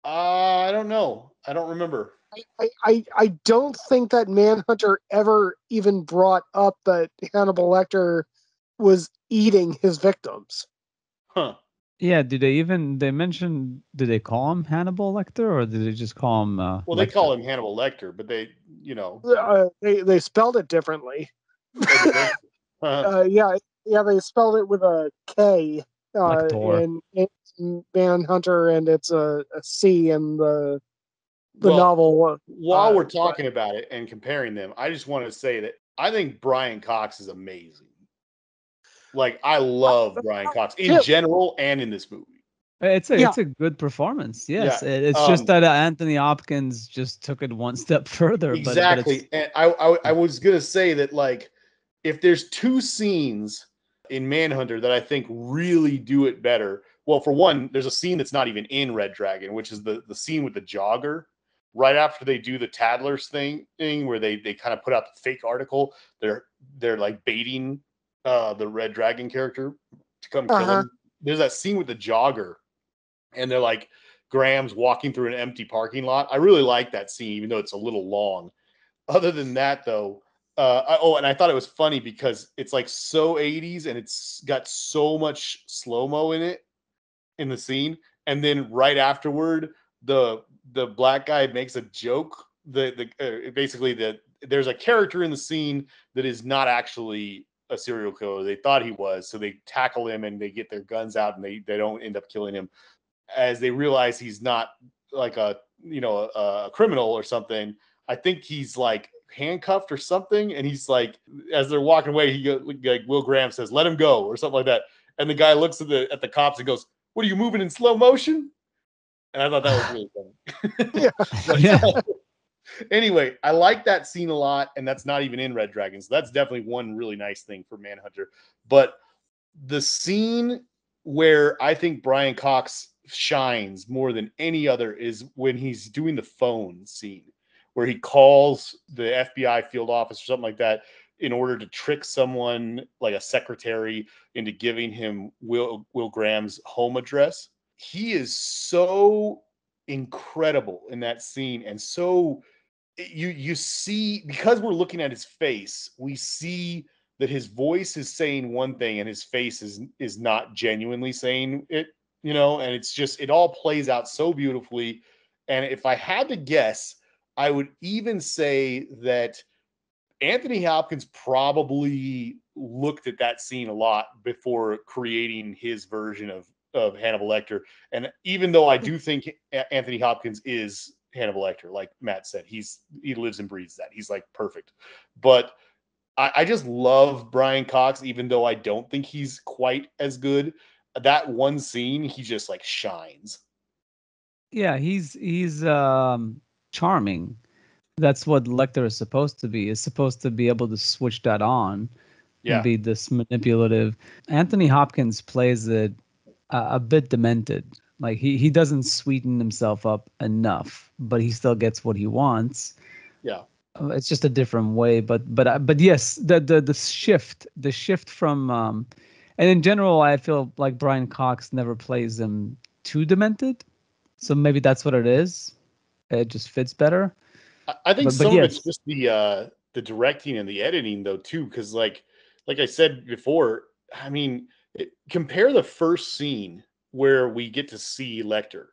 Uh, I don't know. I don't remember. I, I, I don't think that Manhunter ever even brought up that Hannibal Lecter was eating his victims. Huh. Yeah, do they even they mention do they call him Hannibal Lecter or did they just call him uh Well, they Lecter? call him Hannibal Lecter, but they, you know, Uh, they they spelled it differently. uh, Uh, yeah, yeah, they spelled it with a K uh, Lecktor. in, in Manhunter, and it's a, a C in the the Well, novel. while Uh, we're but- talking about it and comparing them, I just want to say that I think Brian Cox is amazing. Like I love Brian Cox in Yeah. general and in this movie. It's a Yeah. it's a good performance. Yes, Yeah, it's um, just that uh, Anthony Hopkins just took it one step further. but- but Exactly. and I, I I was gonna say that like if there's two scenes in Manhunter that I think really do it better. Well, for one, there's a scene that's not even in Red Dragon, which is the the scene with the jogger. Right after they do the Tattlers thing, thing where they they kind of put out the fake article, they're they're like baiting uh the Red Dragon character to come kill Uh-huh. him. There's that scene with the jogger, and they're like Graham's walking through an empty parking lot. I really like that scene, even though it's a little long. Other than that, though, uh, I, oh, and I thought it was funny because it's like so 80s and it's got so much slow mo in it in the scene, and then right afterward, the the black guy makes a joke. The the uh, basically that there's a character in the scene that is not actually a serial killer. They thought he was, so they tackle him and they get their guns out and they they don't end up killing him as they realize he's not like a you know a, a criminal or something. I think he's like handcuffed or something, and he's like as they're walking away, he go, like Will Graham says, "Let him go" or something like that, and the guy looks at the at the cops and goes, "What are you moving in slow motion?" And I thought that was really funny. Yeah. Anyway, I like that scene a lot, and that's not even in Red Dragons. That's definitely one really nice thing for Manhunter. But the scene where I think Brian Cox shines more than any other is when he's doing the phone scene, where he calls the FBI field office or something like that in order to trick someone like a secretary into giving him Will Will Graham's home address. He is so incredible in that scene and so you you see because we're looking at his face we see that his voice is saying one thing and his face is is not genuinely saying it you know and it's just it all plays out so beautifully. And if i had to guess i would even say that anthony hopkins probably looked at that scene a lot before creating his version of of hannibal lecter. And even though i do think anthony hopkins is hannibal lecter like matt said he's he lives and breathes that he's like perfect but I, I just love Brian Cox, even though I don't think he's quite as good. That one scene, he just like shines. yeah, he's he's um charming. That's what Lecter is supposed to be. Is supposed to be able to switch that on Yeah. and be this manipulative. Anthony Hopkins plays it a, a bit demented. Like he he doesn't sweeten himself up enough, but he still gets what he wants. Yeah. Uh, It's just a different way, but but but yes, the the the shift, the shift from um, and in general, I feel like Brian Cox never plays them too demented, so maybe that's what it is. It just fits better. I, I think But- but some of it's just the uh the directing and the editing though too, because like like I said before, I mean, it, compare the first scene where we get to see Lecter.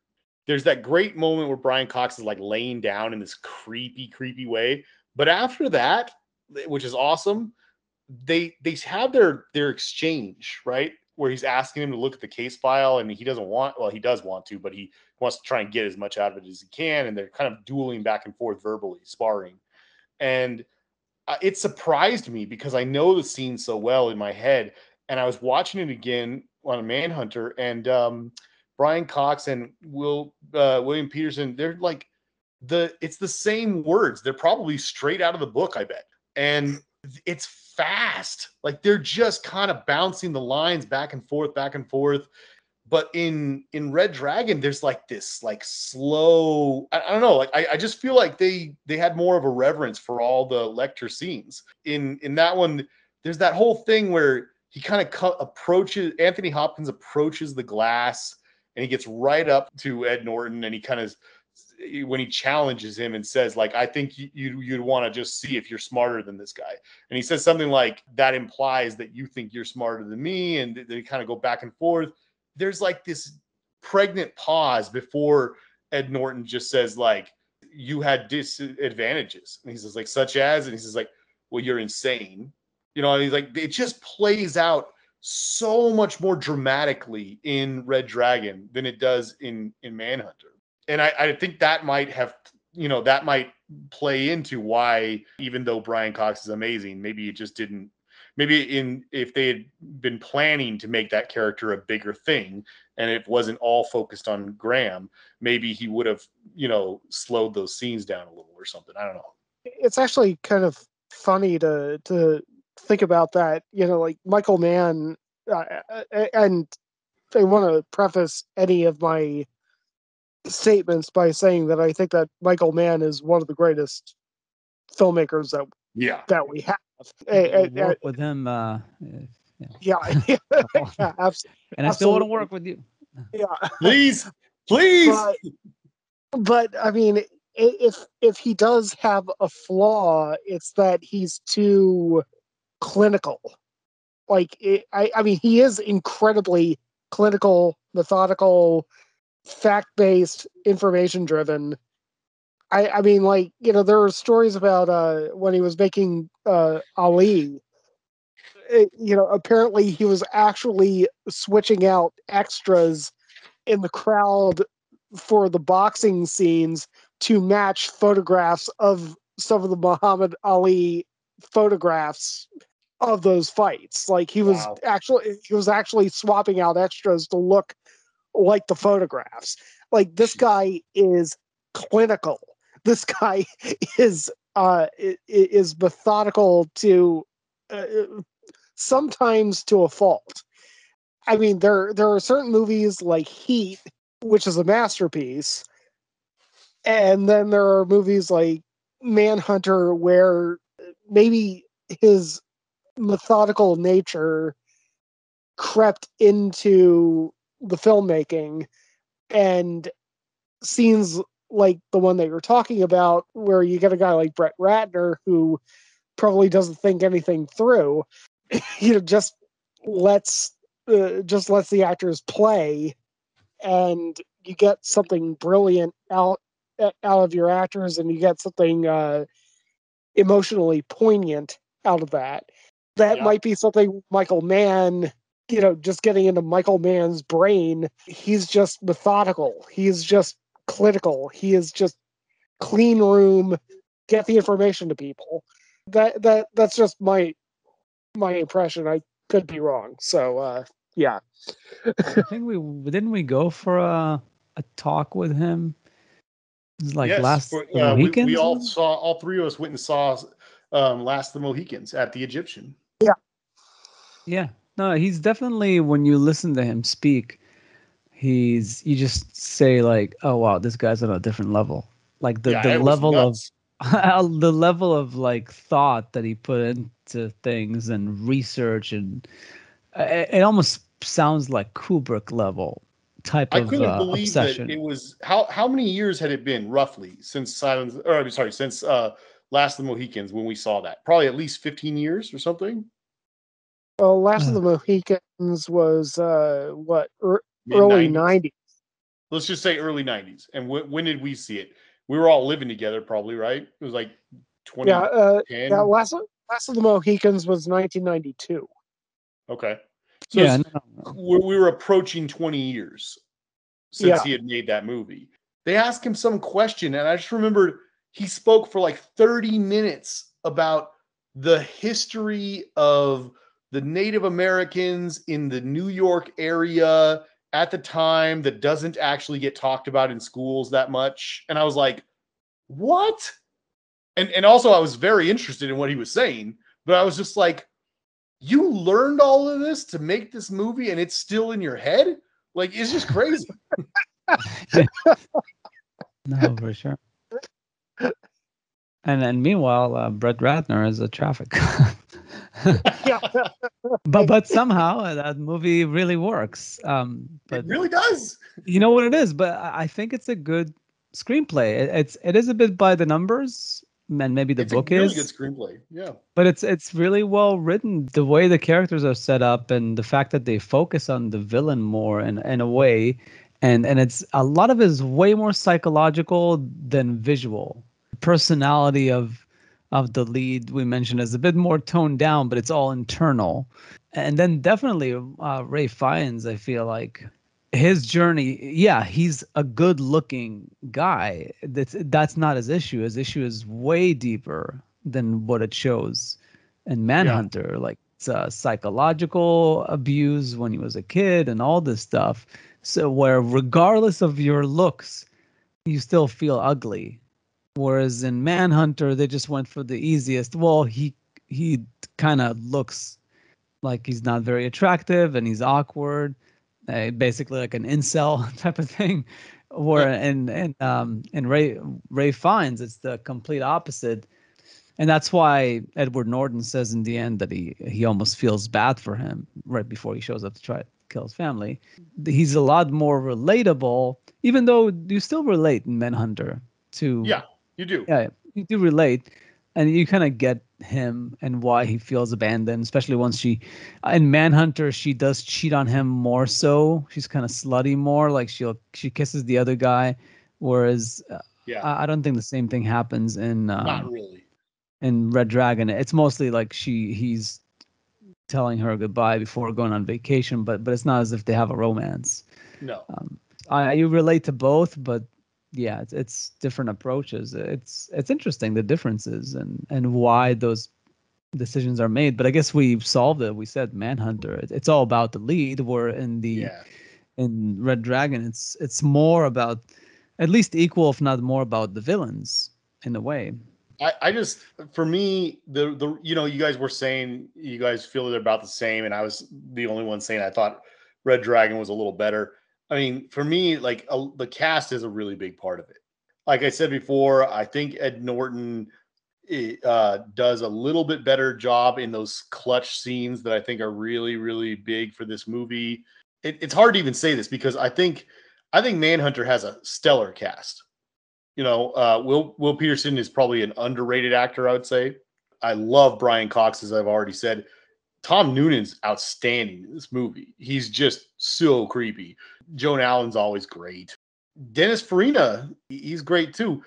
There's that great moment where Brian Cox is like laying down in this creepy, creepy way. But after that, which is awesome, they they have their their exchange, right? Where he's asking him to look at the case file and he doesn't want well, he does want to, but he wants to try and get as much out of it as he can. And they're kind of dueling back and forth verbally, sparring. And uh, it surprised me because I know the scene so well in my head. And I was watching it again on a Manhunter, and um, Brian Cox and Will uh, William Petersen, they're like the it's the same words. They're probably straight out of the book, I bet. And it's fast. Like they're just kind of bouncing the lines back and forth, back and forth. But in in Red Dragon, there's like this like slow. I, I don't know. Like I, I just feel like they they had more of a reverence for all the Lecter scenes. In in that one, there's that whole thing where he kind of co- approaches Anthony Hopkins approaches the glass and he gets right up to Ed Norton and he kind of when he challenges him and says like I think you, you you'd want to just see if you're smarter than this guy and he says something like that implies that you think you're smarter than me and they kind of go back and forth there's like this pregnant pause before Ed Norton just says like you had disadvantages. And he says like such as and he says like well you're insane. You know, he's like it just plays out so much more dramatically in Red Dragon than it does in in Manhunter. And I, I think that might have you know that might play into why even though Brian Cox is amazing, maybe it just didn't maybe in if they had been planning to make that character a bigger thing and it wasn't all focused on Graham, maybe he would have, you know, slowed those scenes down a little or something. I don't know. It's actually kind of funny to to think about that. You know, like Michael Mann, uh, uh, uh and I want to preface any of my statements by saying that I think that Michael Mann is one of the greatest filmmakers that yeah that we have. Eh, eh, work eh, with him. Uh, yeah, yeah, yeah absolutely. And I still want to work with you. Yeah, please, please. But, but I mean, if if he does have a flaw, it's that he's too clinical. Like, it, I, I mean, he is incredibly clinical, methodical, fact based, information driven. I, I mean, like, you know, there are stories about uh, when he was making uh, Ali. It, you know, apparently he was actually switching out extras in the crowd for the boxing scenes to match photographs of some of the Muhammad Ali photographs of those fights. Like he was wow. actually he was actually swapping out extras to look like the photographs. Like this guy is clinical. This guy is uh is methodical to uh, sometimes to a fault. I mean, there there are certain movies like Heat, which is a masterpiece, and then there are movies like Manhunter, where maybe his methodical nature crept into the filmmaking and scenes like the one that you're talking about where you get a guy like Brett Ratner who probably doesn't think anything through you know just lets uh, just lets the actors play and you get something brilliant out out of your actors and you get something uh emotionally poignant out of that that yeah. might be something Michael Mann, you know, just getting into Michael Mann's brain. He's just methodical. He's just clinical. He is just clean room, get the information to people. That that that's just my my impression. I could be wrong. So uh yeah. I think we didn't we go for a a talk with him like yes, last for, uh, we, we, all saw all three of us went and saw um, Last of the Mohicans at the Egyptian. Yeah. No, he's definitely when you listen to him speak, he's you just say like, "Oh wow, this guy's on a different level." Like the, yeah, the level of the level of like thought that he put into things and research and uh, it, it almost sounds like Kubrick level type I of couldn't uh, believe obsession. that it was how how many years had it been roughly since Silence or I'm sorry since uh Last of the Mohicans when we saw that? Probably at least 15 years or something. Well, Last of the Mohicans was uh what er, early 90s. Let's just say early 90s. And w- when did we see it? We were all living together, probably, right? It was like 20. Yeah, uh, yeah. Last of, Last of the Mohicans was 1992. Okay. So yeah, no. we were approaching 20 years since yeah. he had made that movie. They asked him some question, and I just remembered he spoke for like 30 minutes about the history of the Native Americans in the New York area at the time that doesn't actually get talked about in schools that much. And I was like, what? And and also I was very interested in what he was saying, but I was just like, you learned all of this to make this movie and it's still in your head? Like it's just crazy. no, for sure. And then meanwhile, uh, Brett Ratner is a traffic. but but somehow that movie really works. Um, but it really does. You know what it is, but I think it's a good screenplay. It, it's it is a bit by the numbers, and maybe the it's book a really is good screenplay. Yeah. but it's it's really well written the way the characters are set up and the fact that they focus on the villain more in, in a way and and it's a lot of it is way more psychological than visual personality of of the lead we mentioned is a bit more toned down but it's all internal. And then definitely uh, ray fiennes i feel like his journey yeah he's a good looking guy. That's that's not his issue. His issue is way deeper than what it shows in manhunter. Like it's uh, psychological abuse when he was a kid and all this stuff. So where regardless of your looks you still feel ugly whereas in manhunter they just went for the easiest well he he kind of looks like he's not very attractive and he's awkward uh, basically like an incel type of thing. Where and and um and Ray Ray Fiennes, it's the complete opposite, and that's why Edward Norton says in the end that he he almost feels bad for him right before he shows up to try to kill his family. He's a lot more relatable, even though you still relate in Manhunter to Yeah, you do. yeah, you do relate, and you kind of get him and why he feels abandoned, especially once she, in Manhunter, she does cheat on him more so. She's kind of slutty more, like she'll she kisses the other guy, whereas uh, Yeah. I, I don't think the same thing happens in um, Not really. in Red Dragon. It's mostly like she he's telling her goodbye before going on vacation, but but it's not as if they have a romance. No. Um, I you relate to both, but yeah, it's, it's different approaches. It's it's interesting the differences and and why those decisions are made. But I guess we've solved it. We said Manhunter. It's all about the lead. We're in the Yeah. in Red Dragon, it's it's more about at least equal, if not more, about the villains in a way. I, I just for me the the you know you guys were saying you guys feel they're about the same and I was the only one saying I thought Red Dragon was a little better. I mean for me like a, the cast is a really big part of it. Like I said before, I think Ed Norton eh, uh, does a little bit better job in those clutch scenes that I think are really really big for this movie. It, it's hard to even say this because I think I think Manhunter has a stellar cast you know, uh, Will Will Petersen is probably an underrated actor. I would say. I love Brian Cox, as I've already said. Tom Noonan's outstanding in this movie. He's just so creepy. Joan Allen's always great. Dennis Farina, he's great too.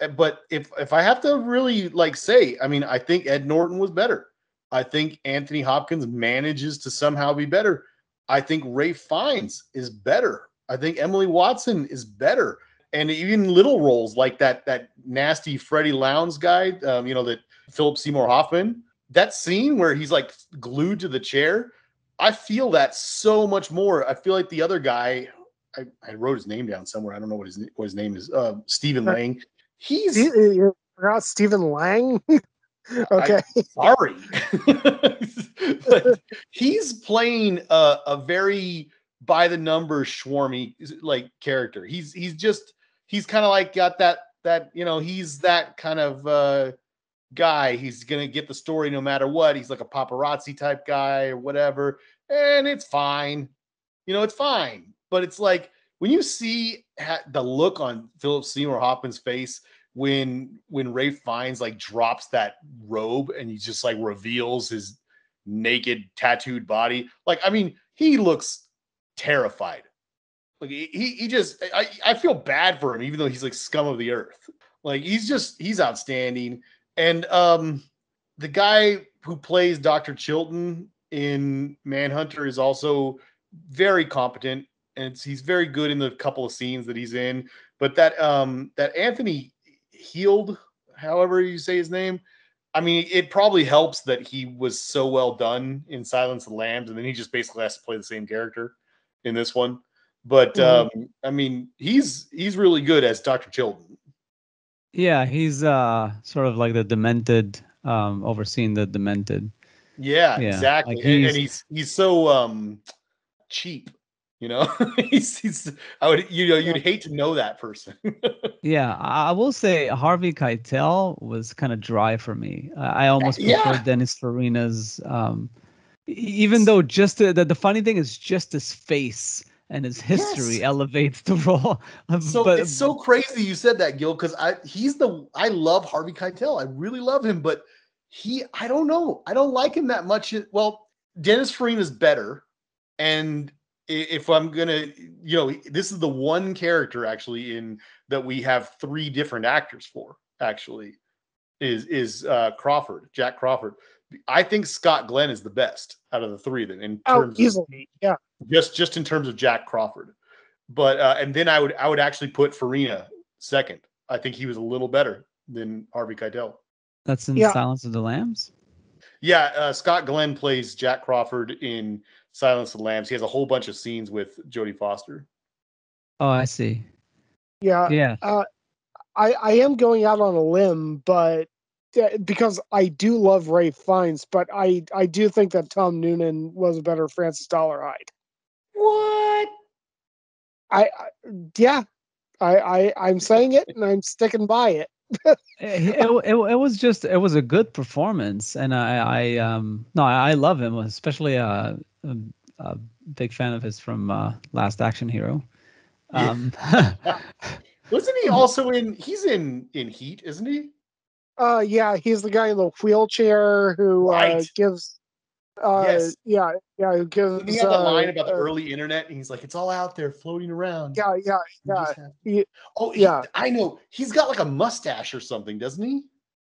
Uh, But if if I have to really like say, I mean, I think Ed Norton was better. I think Anthony Hopkins manages to somehow be better. I think Ray Fiennes is better. I think Emily Watson is better and even little roles like that that nasty Freddy Lounds guy, um, you know, that Philip Seymour Hoffman. That scene where he's like glued to the chair, I feel that so much more. I feel like the other guy, I, I wrote his name down somewhere. I don't know what his what his name is. Uh, Stephen Lang. He's You, forgot Stephen Lang. okay. sorry, but he's playing a, a very by the numbers schwarmy like character. He's he's just he's kind of like got that that you know he's that kind of uh guy. He's gonna get the story no matter what. He's like a paparazzi type guy or whatever, and it's fine. You know, it's fine. But it's like when you see the look on Philip Seymour Hoffman's face when when Ray Fiennes like drops that robe and he just like reveals his naked tattooed body. Like, I mean, he looks terrified. Like he he he just I, I feel bad for him, even though he's like scum of the earth. Like he's just he's outstanding. And um the guy who plays Dr. Chilton in Manhunter is also very competent and he's very good in the couple of scenes that he's in. But that um that Anthony Heald, however you say his name, I mean, it probably helps that he was so well done in Silence of the Lambs, and then he just basically has to play the same character in this one. But um, I mean, he's he's really good as Dr. Chilton. Yeah, he's uh sort of like the demented, um, overseeing the demented. Yeah, Yeah, exactly. like and, and he's- he's he's so um cheap, you know. he's, he's I would you know you'd hate to know that person. Yeah, I will say Harvey Keitel was kind of dry for me. I almost Yeah. prefer Dennis Farina's. Um, even though just the, the the funny thing is just his face and his history Yes. elevates the role. So but, it's so crazy you said that, Gil, because I he's the I love Harvey Keitel. I really love him, but he I don't know. I don't like him that much. Well, Dennis Farina is better, and if I'm gonna, you know, this is the one character actually in that we have three different actors for. Actually, is is uh, Crawford, Jack Crawford. I think Scott Glenn is the best out of the three of them in Oh, terms of easily. Yeah. just just in terms of Jack Crawford. But uh, and then I would I would actually put Farina second. I think he was a little better than Harvey Keitel. that's in Yeah. Silence of the Lambs. Yeah, uh, Scott Glenn plays Jack Crawford in Silence of the Lambs. He has a whole bunch of scenes with Jodie Foster. Oh, I see. Yeah. Yeah. I, I am going out on a limb, but uh, because I do love Ralph Fiennes, but I, I do think that Tom Noonan was a better Francis Dolarhyde. What? I, I yeah, I, I I'm saying it and I'm sticking by it. it, it, it, it was just it was a good performance and i i um no i, I love him especially uh a, a big fan of his from uh last action hero um Wasn't he also in? He's in in Heat, isn't he? Uh, yeah, he's the guy in the wheelchair who uh, gives. Uh, Yes. yeah, yeah, who gives. Didn't he have the uh, line about the uh, early internet? And he's like, "It's all out there, floating around." Yeah, yeah, yeah. have- He- oh, he- yeah. I know. He's got like a mustache or something, doesn't he?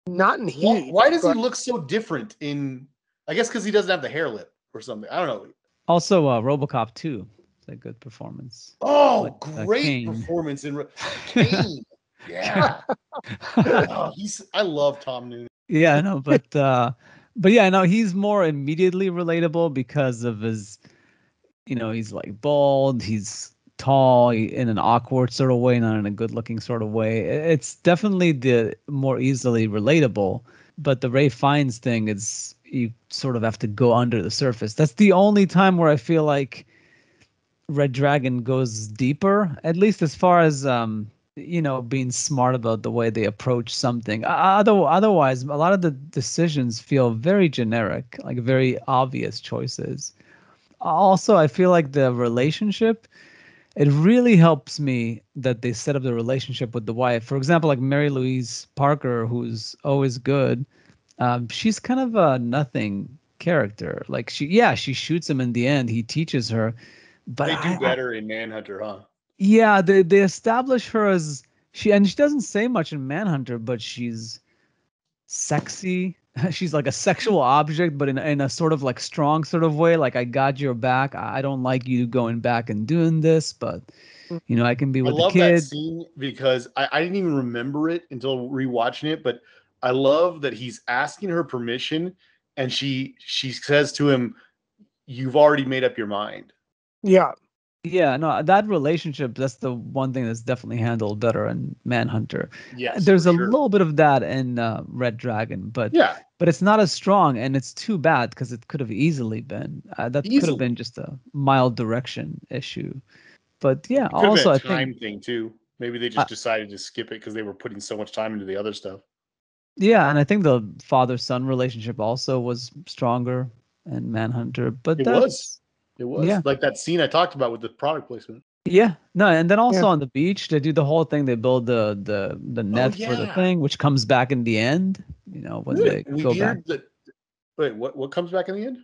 not in Why, Heat. why does he look so different in? I guess because he doesn't have the hair lip or something. I don't know. also uh robocop 2 it's a good performance Oh, Like, uh, great Cain. performance in Ro- Cain. Yeah, oh, he's. I love Tom Noonan. yeah no but uh but yeah no he's more immediately relatable because of his you know he's like bald he's tall in an awkward sort of way not in a good looking sort of way it's definitely the more easily relatable but the Ralph Fiennes thing is you sort of have to go under the surface that's the only time where i feel like red dragon goes deeper at least as far as um you know being smart about the way they approach something. Other, otherwise a lot of the decisions feel very generic like very obvious choices. Also i feel like the relationship it really helps me that they set up the relationship with the wife. For example like mary louise parker who's always good um, she's kind of a nothing character. Like she yeah she shoots him in the end. He teaches her but They do I- better in Manhunter, huh? Yeah, they they establish her as she and she doesn't say much in Manhunter, but she's sexy. She's like a sexual object, but in in a sort of like strong sort of way. Like I got your back. I I don't like you going back and doing this, but you know I can be I with the love that kid. scene because I, I didn't even remember it until rewatching it. But I love that he's asking her permission, and she she says to him, "You've already made up your mind." Yeah, Yeah, no, that relationship. That's the one thing that's definitely handled better in Manhunter. Yes, There's a sure. little bit of that in uh, Red Dragon, but Yeah, but it's not as strong and it's too bad because it could have easily been uh, that could have been just a mild direction issue but yeah also i a time think thing too. Maybe they just decided to skip it because they were putting so much time into the other stuff. yeah and i think the father son relationship also was stronger in manhunter but It that's was. It was Yeah. like that scene I talked about with the product placement. yeah no and then also Yeah. on the beach they do the whole thing they build the the the oh, net for the thing which comes back in the end you know when they we go back that. Wait, what? What comes back in the end?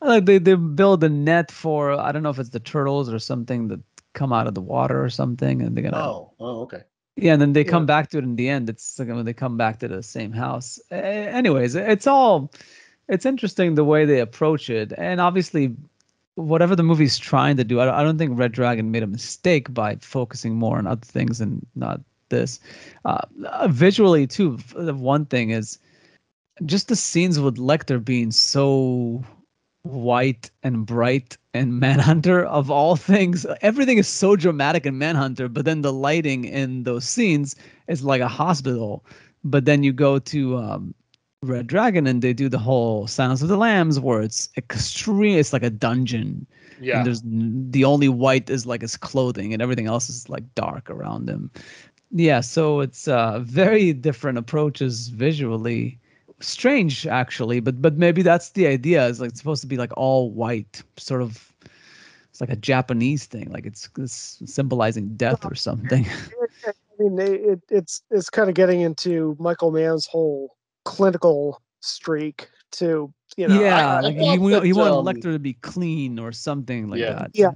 Uh, like they, they build a net for i don't know if it's the turtles or something that come out of the water or something and they're gonna Oh, oh, okay. Yeah, and then they come back to it in the end. It's like when they come back to the same house. A- anyways, it's all it's interesting the way they approach it, and obviously, whatever the movie's trying to do, I don't, I don't think Red Dragon made a mistake by focusing more on other things and not this. Uh, uh, visually, too, the one thing is just the scenes with Lecter being so white and bright and Manhunter of all things. Everything is so dramatic in Manhunter, but then the lighting in those scenes is like a hospital. But then you go to um, Red Dragon and they do the whole Silence of the Lambs where it's extreme. It's like a dungeon. Yeah. And there's the only white is like his clothing and everything else is like dark around him. Yeah, so it's uh, very different approaches visually strange actually but but maybe that's the idea is like it's supposed to be like all white sort of it's like a Japanese thing, like it's, it's symbolizing death or something. I mean, it, it's it's kind of getting into Michael Mann's whole clinical streak to you know. yeah, I like thought he, wa- he that, wanted um, Lecter to be clean or something like Yeah. that. Yeah.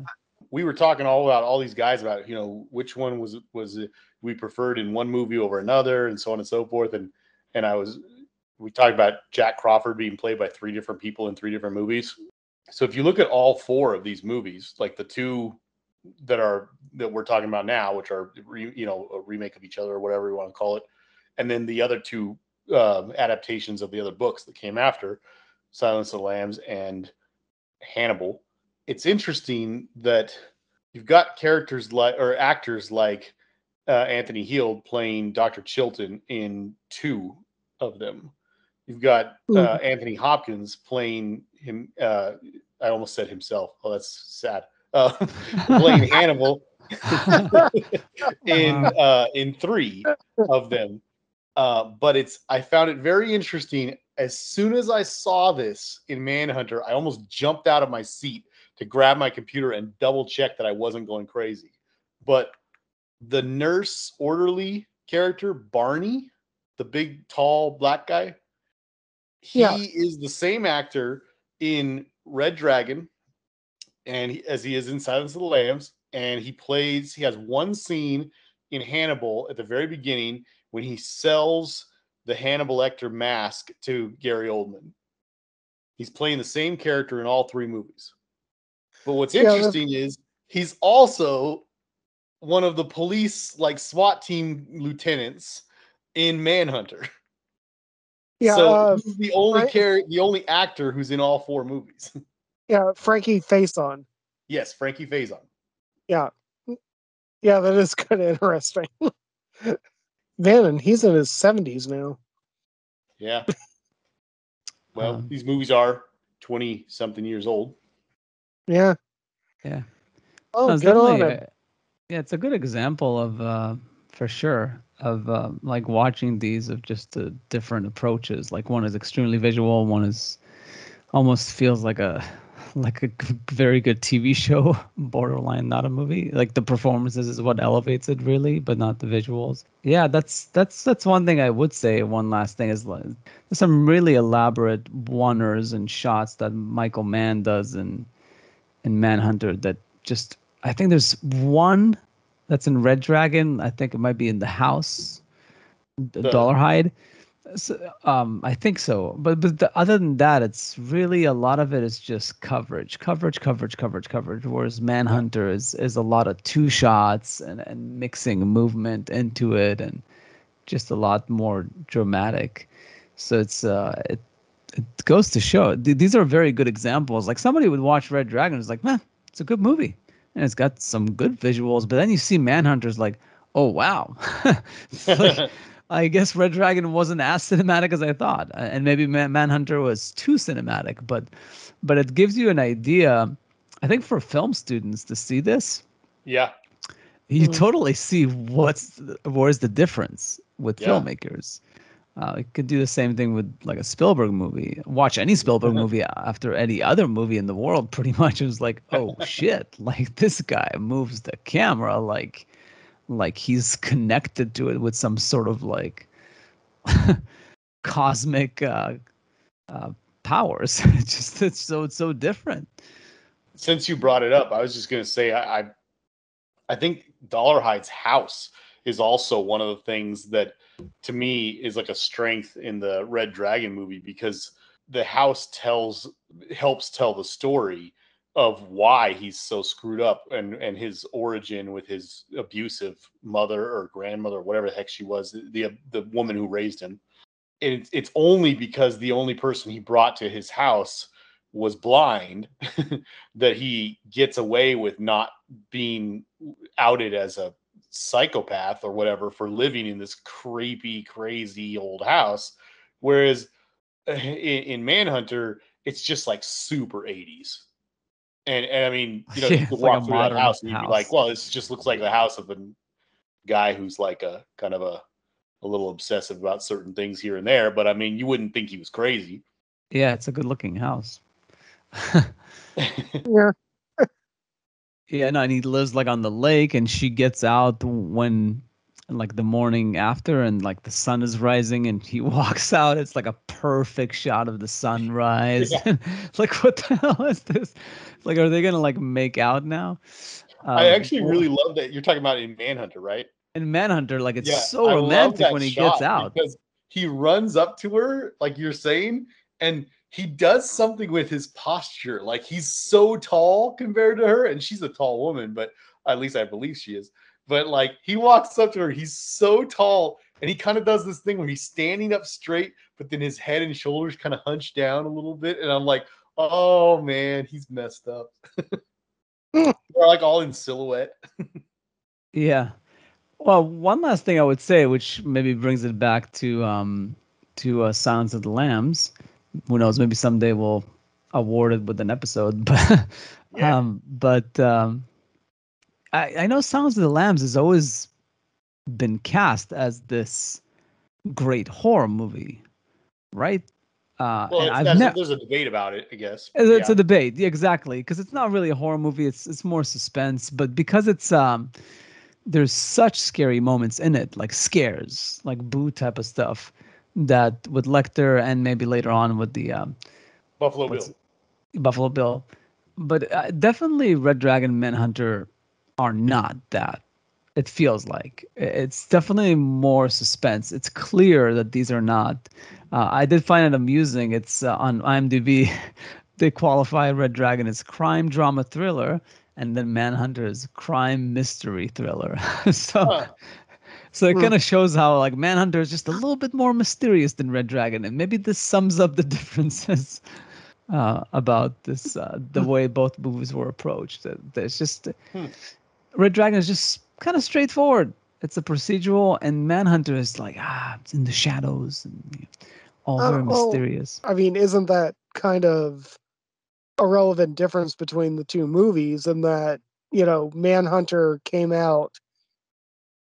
we were talking all about all these guys about you know which one was was we preferred in one movie over another and so on and so forth and and I was we talked about Jack Crawford being played by three different people in three different movies. So if you look at all four of these movies, like the two that are that we're talking about now, which are re, you know a remake of each other or whatever you want to call it, and then the other two um, adaptations of the other books that came after, Silence of the Lambs and Hannibal. It's interesting that you've got characters like or actors like uh, Anthony Heald playing Dr. Chilton in two of them. You've got uh, Anthony Hopkins playing him. Uh, I almost said himself. Oh, that's sad. Uh, playing Hannibal in uh, in three of them. Uh, but it's I found it very interesting. As soon as I saw this in Manhunter, I almost jumped out of my seat to grab my computer and double check that I wasn't going crazy. But the nurse orderly character, Barney, the big tall black guy, he Yeah. is the same actor in Red Dragon and he, as he is in Silence of the Lambs, and he plays. He has one scene in Hannibal at the very beginning when he sells the Hannibal Lecter mask to Gary Oldman. He's playing the same character in all three movies. But what's Yeah, that's- interesting is he's also one of the police like SWAT team lieutenants in Manhunter. Yeah, so uh, he's the only Frank- char- the only actor who's in all four movies. yeah, Frankie Faison. yes, Frankie Faison. Yeah, yeah, that is kind of interesting. Man, and he's in his seventies now. Yeah. Well, Um, these movies are 20 something years old. Yeah. Yeah. Oh, No, good on definitely, him. yeah, it's a good example of, uh, for sure, of uh, like watching these of just the different approaches. Like one is extremely visual, one is almost feels like a like a very good TV show, borderline not a movie. Like the performances is what elevates it really, but not the visuals. Yeah, that's that's that's one thing I would say. One last thing is like, there's some really elaborate oneers and shots that Michael Mann does in in Manhunter that just I think there's one that's in Red Dragon. I think it might be in the house, the The- Dolarhyde. So, um, I think so. But but the, other than that, it's really a lot of it is just coverage, coverage, coverage, coverage, coverage. Whereas Manhunter is is a lot of two shots and and mixing movement into it and just a lot more dramatic. So it's uh it it goes to show th- these are very good examples. Like somebody would watch Red Dragon, is like, man, it's a good movie, and it's got some good visuals. But then you see Manhunter's like, oh wow, like, I guess Red Dragon wasn't as cinematic as I thought, uh, and maybe Man- Manhunter was too cinematic. But but it gives you an idea. I think for film students to see this, yeah. you Mm. totally see what's the- where's the difference with Yeah. filmmakers. Uh, you could do the same thing with like a Spielberg movie. Watch any Spielberg movie after any other movie in the world, pretty much. It was like, oh shit! Like this guy moves the camera like, like he's connected to it with some sort of like cosmic uh, uh, powers. it's just it's so it's so different. Since you brought it up, I was just to say I, I I think Dolarhyde's house is also one of the things that to me is like a strength in the Red Dragon movie because the house tells helps tell the story of why he's so screwed up and and his origin with his abusive mother or grandmother or whatever the heck she was the the woman who raised him. It's, it's only because the only person he brought to his house was blind that he gets away with not being outed as a psychopath or whatever for living in this creepy crazy old house. Whereas eh, in, in manhunter it's just like super 80s and, and i mean you know Yeah, you could it's like walk through that house and you'd be like well this just looks like the house of a guy who's like a kind of a a little obsessive about certain things here and there but i mean you wouldn't think he was crazy Yeah, it's a good looking house. Yeah. Yeah, no, and he lives like on the lake, and she gets out when like the morning after, and like the sun is rising, and he walks out. It's like a perfect shot of the sunrise. Yeah. like, what the hell is this? Like, are they gonna like make out now? I Um, actually really love that you're talking about in Manhunter, right? in Manhunter, like it's I so romantic when he gets out. because he runs up to her, like you're saying, and he does something with his posture. Like he's so tall compared to her, and she's a tall woman, but at least I believe she is. But like he walks up to her, he's so tall, and he kind of does this thing where he's standing up straight, but then his head and shoulders kind of hunch down a little bit, and I'm like, oh man, he's messed up. They're like all in silhouette. Yeah. Well, one last thing I would say, which maybe brings it back to um to uh, Silence of the Lambs. Who knows? Maybe someday we'll award it with an episode. But Yeah. um, but um, I I know Silence of the Lambs has always been cast as this great horror movie, right? Uh, Well, I've never. there's a debate about it, I guess. It's, it's Yeah. a debate, yeah, exactly, because it's not really a horror movie. It's it's more suspense, but because it's um, there's such scary moments in it, like scares, like boo type of stuff, that with Lecter and maybe later on with the um, Buffalo Bill. Buffalo Bill, but uh, definitely Red Dragon Manhunter are not that. It feels like it's definitely more suspense. It's clear that these are not. Uh, I did find it amusing. It's uh, on IMDb. They qualify Red Dragon as crime drama thriller, and then Manhunter is crime mystery thriller. so, Huh. so it Hmm. kind of shows how like Manhunter is just a little bit more mysterious than Red Dragon, and maybe this sums up the differences uh, about this uh, the way both movies were approached. That There's just Hmm. Red Dragon is just kind of straightforward. It's a procedural, and Manhunter is like ah, it's in the shadows and you know, all Uh, very well, mysterious. I mean, isn't that kind of a relevant difference between the two movies And that, you know, Manhunter came out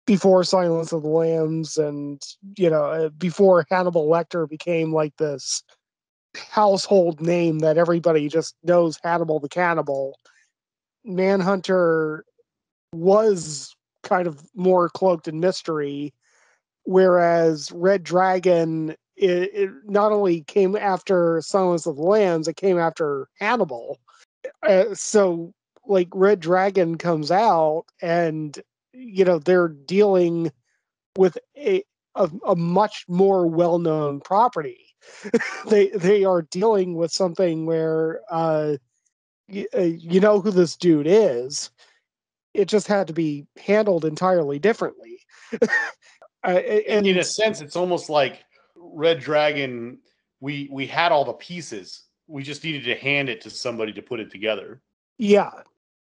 before Silence of the Lambs and, you know, uh, before Hannibal Lecter became like this household name that everybody just knows Hannibal the Cannibal. Manhunter was kind of more cloaked in mystery, whereas Red Dragon it, it not only came after Silence of the Lambs, it came after Hannibal. Uh, so, like, Red Dragon comes out, and you know they're dealing with a a, a much more well known property. they they are dealing with something where uh, y- uh, you know who this dude is. It just had to be handled entirely differently. uh, and in a sense, it's almost like Red Dragon. We we had all the pieces. We just needed to hand it to somebody to put it together. yeah,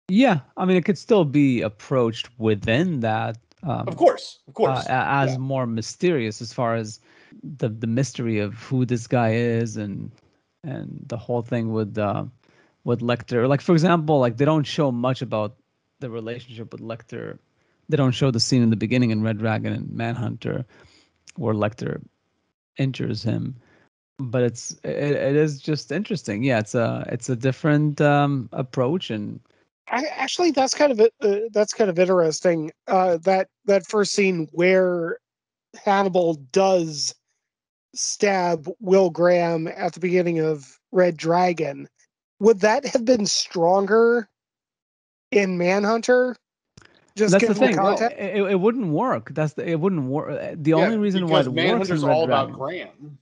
Yeah, I mean, it could still be approached within that. Um, Of course, of uh, course. a- as yeah. more mysterious as far as the the mystery of who this guy is and and the whole thing with uh, with Lecter. Like for example, like they don't show much about the relationship with Lecter. They don't show the scene in the beginning in Red Dragon and Manhunter where Lecter injures him. But it's it, it is just interesting. Yeah, it's a it's a different um, approach and I, actually, that's kind of uh, that's kind of interesting. Uh, that that first scene where Hannibal does stab Will Graham at the beginning of Red Dragon, would that have been stronger in Manhunter? Just that's the given thing. context? It, it wouldn't work. That's the, it wouldn't work. The Yeah, only reason why because it works in Manhunter's Red all Dragon. about Graham.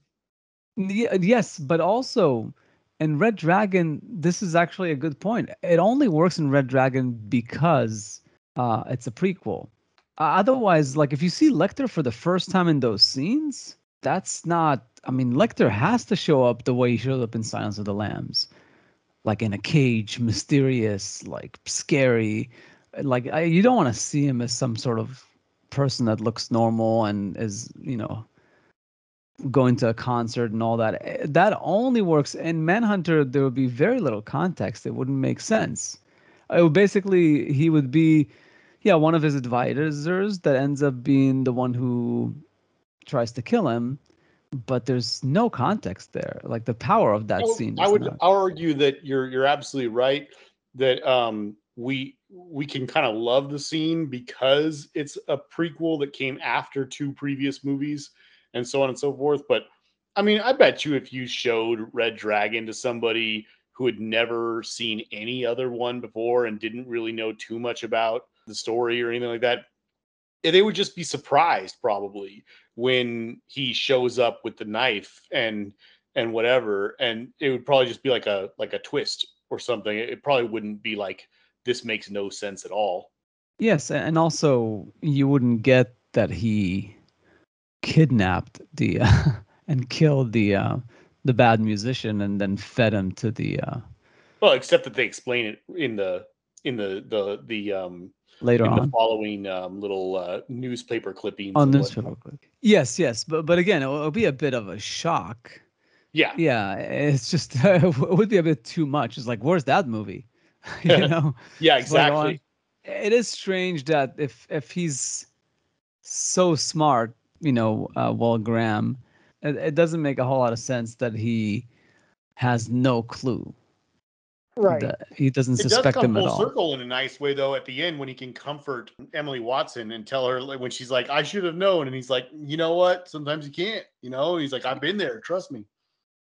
Ye- Yes, but also in Red Dragon, this is actually a good point. It only works in Red Dragon because uh, it's a prequel. Uh, otherwise, like if you see Lecter for the first time in those scenes, that's not. I mean, Lecter has to show up the way he showed up in Silence of the Lambs, like in a cage, mysterious, like scary. Like I, you don't want to see him as some sort of person that looks normal and is, you know, going to a concert and all that. Eh, That only works in Manhunter. There would be very little context. It wouldn't make sense. It would basically he would be, yeah, one of his advisors that ends up being the one who tries to kill him, but there's no context there. Like the power of that I scene. I would not- argue that you're you're absolutely right. That um, we we can kind of love the scene because it's a prequel that came after two previous movies and so on and so forth. But I mean, I bet you if you showed Red Dragon to somebody who had never seen any other one before and didn't really know too much about the story or anything like that, they would just be surprised probably when he shows up with the knife and and whatever and it would probably just be like a like a twist or something. It probably wouldn't be like this makes no sense at all. Yes, and also you wouldn't get that he kidnapped the uh, and killed the uh, the bad musician and then fed him to the uh, well except that they explain it in the in the the the um later in the on following um little uh newspaper clippings on clip. Yes, yes, but but again, it'll, it'll be a bit of a shock. yeah Yeah, it's just it would be a bit too much. It's like, where's that movie? you know. yeah It's like, well, exactly it is strange that if if he's so smart, you know, uh, Will Graham, it, it doesn't make a whole lot of sense that he has no clue. Right. That he doesn't It does suspect come him at all. circle in a nice way, though. At the end, when he can comfort Emily Watson and tell her like, when she's like, "I should have known," and he's like, "You know what? Sometimes you can't." You know, he's like, "I've been there. Trust me."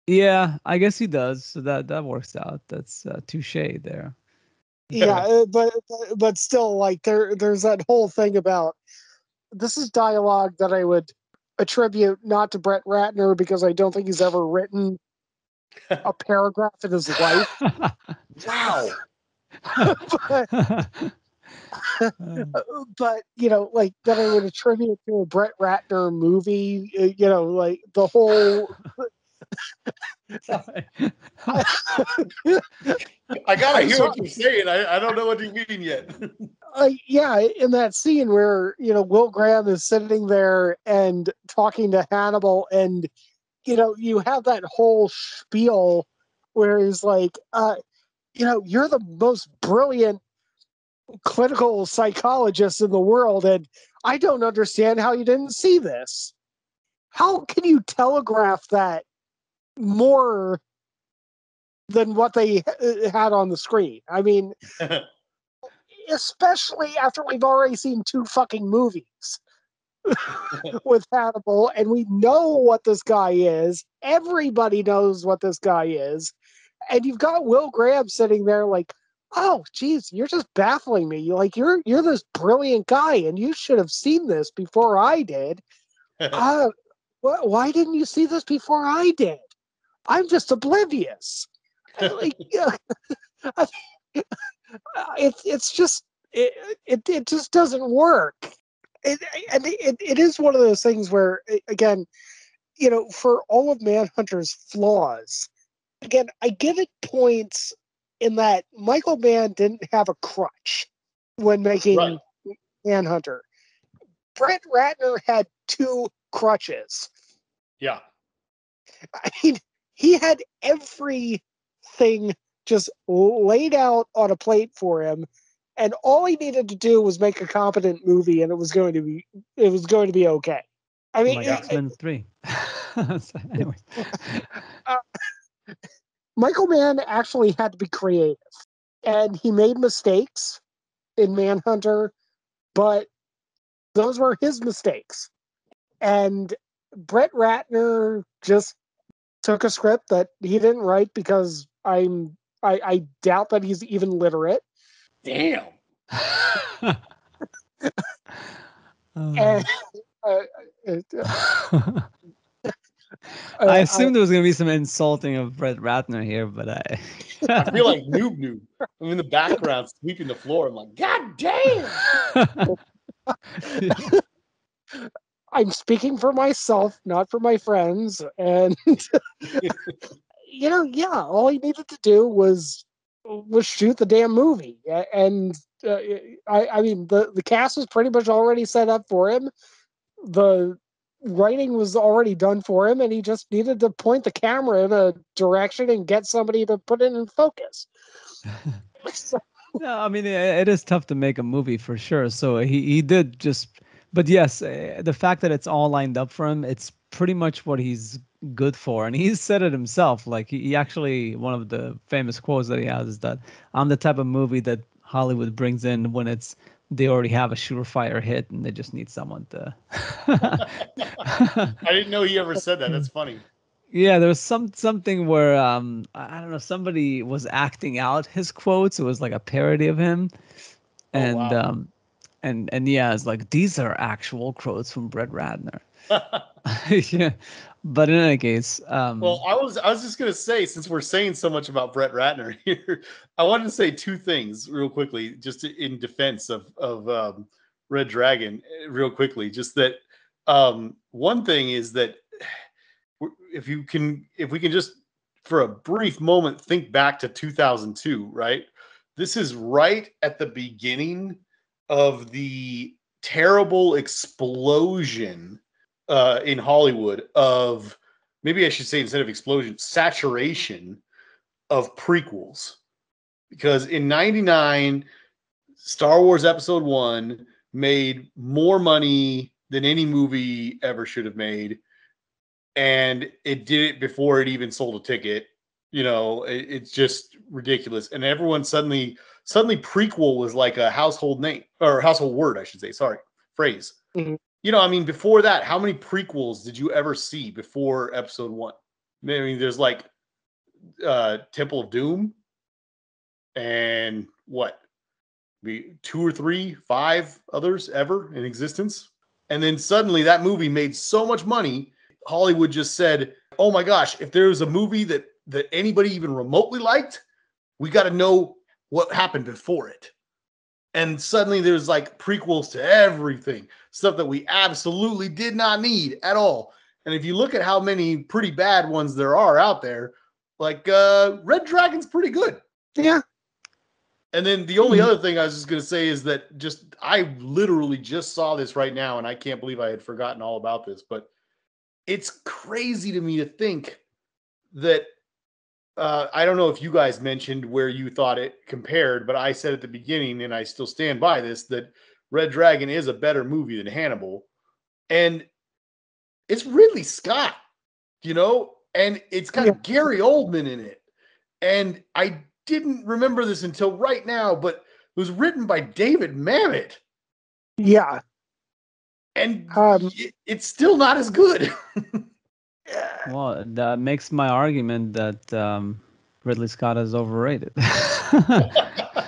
Yeah, I guess he does. So that that works out. That's uh, touche there. yeah uh, but but- but still like there there's that whole thing about this is dialogue that i would attribute not to brett ratner because i don't think he's ever written a paragraph in his life Wow. but, but you know like that i would attribute to a brett ratner movie uh, you know like the whole I gotta hear what you're saying. I, I don't know what you're meaning yet. uh, yeah, in that scene where you know Will Graham is sitting there and talking to Hannibal, and you know you have that whole spiel where he's like, uh, you know, you're the most brilliant clinical psychologist in the world, and I don't understand how you didn't see this. How can you telegraph that more than what they uh, had on the screen? I mean, especially after we've already seen two fucking movies with Hannibal, and we know what this guy is. Everybody knows what this guy is, and you've got Will Graham sitting there like, "Oh, geez, you're just baffling me. You're like you're you're this brilliant guy, and you should have seen this before I did. Uh, wh- why didn't you see this before I did? I'm just oblivious." Like, it's it's just it, it it just doesn't work. It, and it, it is one of those things where again, you know, for all of Manhunter's flaws, again, I give it points in that Michael Mann didn't have a crutch when making Right. Manhunter. Brett Ratner had two crutches. yeah. I mean, he had everything just laid out on a plate for him, and all he needed to do was make a competent movie, and it was going to be it was going to be okay. I oh mean, like it- X Men Three. So anyways. Michael Mann actually had to be creative, and he made mistakes in Manhunter, but those were his mistakes. And Brett Ratner just took a script that he didn't write because I'm I, I doubt that he's even literate. Damn. And uh, uh, uh, I assumed there was going to be some insulting of Brett Ratner here, but I. I feel like noob noob. I'm in the background sweeping the floor. I'm like, God damn. I'm speaking for myself, not for my friends. And you know, yeah, all he needed to do was was shoot the damn movie. And uh, I, I mean, the the cast was pretty much already set up for him. The writing was already done for him, and he just needed to point the camera in a direction and get somebody to put it in focus. So- No, I mean it, is tough to make a movie for sure. So he he did just, but yes, uh, the fact that it's all lined up for him, it's pretty much what he's good for, and he's said it himself. Like he, he actually one of the famous quotes that he has is that I'm the type of movie that Hollywood brings in when it's they already have a surefire hit and they just need someone to. I didn't know he ever said that. That's funny. Yeah, there was some something where um I don't know somebody was acting out his quotes. It was like a parody of him, Oh, and wow. um and and yeah, it's like these are actual quotes from Brett Ratner. yeah, but in any case, um, Well, I was I was just gonna say, since we're saying so much about Brett Ratner here, I wanted to say two things real quickly, just in defense of of um, Red Dragon, eh, real quickly. Just that um, one thing is that if you can, if we can just for a brief moment think back to 2002, right? This is right at the beginning of the terrible explosion uh, in Hollywood of maybe I should say instead of explosion, saturation of prequels. Because in 99, Star Wars Episode 1 made more money than any movie ever should have made. And it did it before it even sold a ticket. You know, it- it's just ridiculous. And everyone suddenly, suddenly prequel was like a household name or household word, I should say. Sorry, phrase. Mhm. You know, I mean, before that, how many prequels did you ever see before episode one? I mean, there's like uh Temple of Doom and what? Be two or three, five others ever in existence. And then suddenly that movie made so much money, Hollywood just said, "Oh my gosh, if there was a movie that that anybody even remotely liked, we got to know what happened before it." And suddenly there's like prequels to everything, stuff that we absolutely did not need at all. And if you look at how many pretty bad ones there are out there, like uh Red Dragon's pretty good. Yeah. And then the only Mhm. other thing I was just going to say is that just I literally just saw this right now and I can't believe I had forgotten all about this, but it's crazy to me to think that uh, I don't know if you guys mentioned where you thought it compared, but I said at the beginning, and I still stand by this, that Red Dragon is a better movie than Hannibal. And it's Ridley Scott, you know, and it's got Yeah. Gary Oldman in it. And I didn't remember this until right now, but it was written by David Mamet. Yeah. And Um, it- it's still not as good. well, that makes my argument that um, Ridley Scott is overrated. but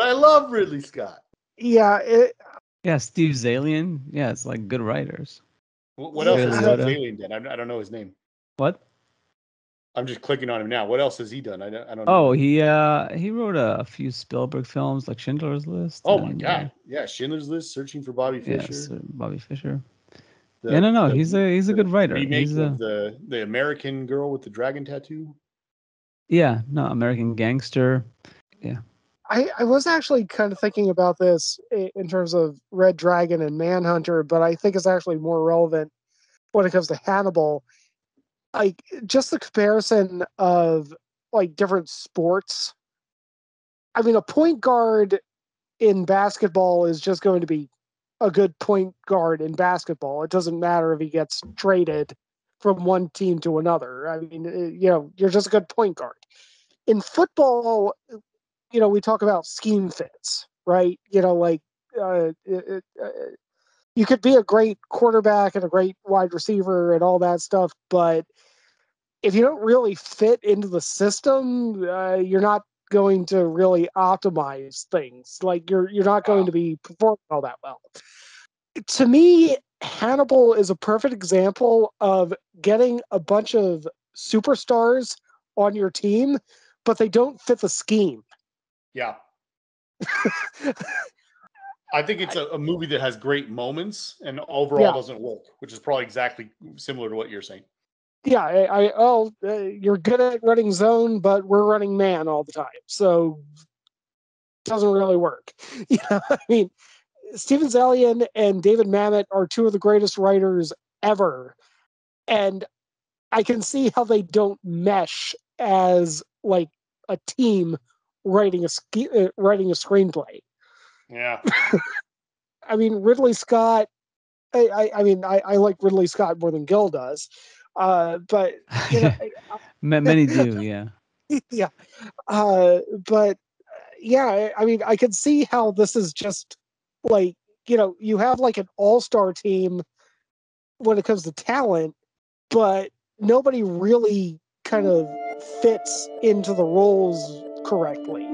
I love Ridley Scott. yeah. It, yeah, Steve Zaillian. Yeah, it's like good writers. What, what else Yeah. has Ridley Steve Scott. Done? I, I don't know his name. What? I'm just clicking on him now. What else has he done? I don't. I don't Oh, he uh he wrote a, few Spielberg films like Schindler's List. Oh my and, uh, god! Yeah, Schindler's List, Searching for Bobby yeah, Fischer. so Bobby Fischer. The- yeah, no, no, the- he's a he's a good writer. He's a, the the American girl with the dragon tattoo. yeah, no, American Gangster. Yeah, I, I was actually kind of thinking about this in terms of Red Dragon and Manhunter, but I think it's actually more relevant when it comes to Hannibal. Like just the comparison of like different sports. I mean, a point guard in basketball is just going to be a good point guard in basketball. It doesn't matter if he gets traded from one team to another. I mean, uh, you know, you're just a good point guard. In football, you know, we talk about scheme fits, right? You know, like uh, it, it, uh, you could be a great quarterback and a great wide receiver and all that stuff, but if you don't really fit into the system, uh, you're not going to really optimize things. Like you're you're not going to be performing all that well. To me, Hannibal is a perfect example of getting a bunch of superstars on your team, but they don't fit the scheme. Yeah. I think it's a, a movie that has great moments and overall Yeah. doesn't work, which is probably exactly similar to what you're saying. Yeah, I, I oh, uh, you're good at running zone, but we're running man all the time, so it doesn't really work. You know, I mean, Steven Zaillian and David Mamet are two of the greatest writers ever, and I can see how they don't mesh as like a team writing a uh, writing a screenplay. Yeah. I mean, Ridley Scott. I, I, I mean, I, I like Ridley Scott more than Gil does, uh, but you know, Many do, yeah. yeah uh but uh, yeah, I- I mean, I can see how this is just like you know you have like an all-star team when it comes to talent, but nobody really kind of fits into the roles correctly.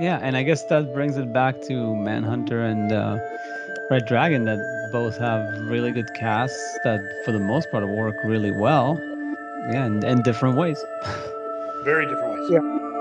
Yeah, and I guess that brings it back to Manhunter and uh, Red Dragon that both have really good casts that, for the most part, work really well. Yeah, in, in different ways. Very different ways. Yeah.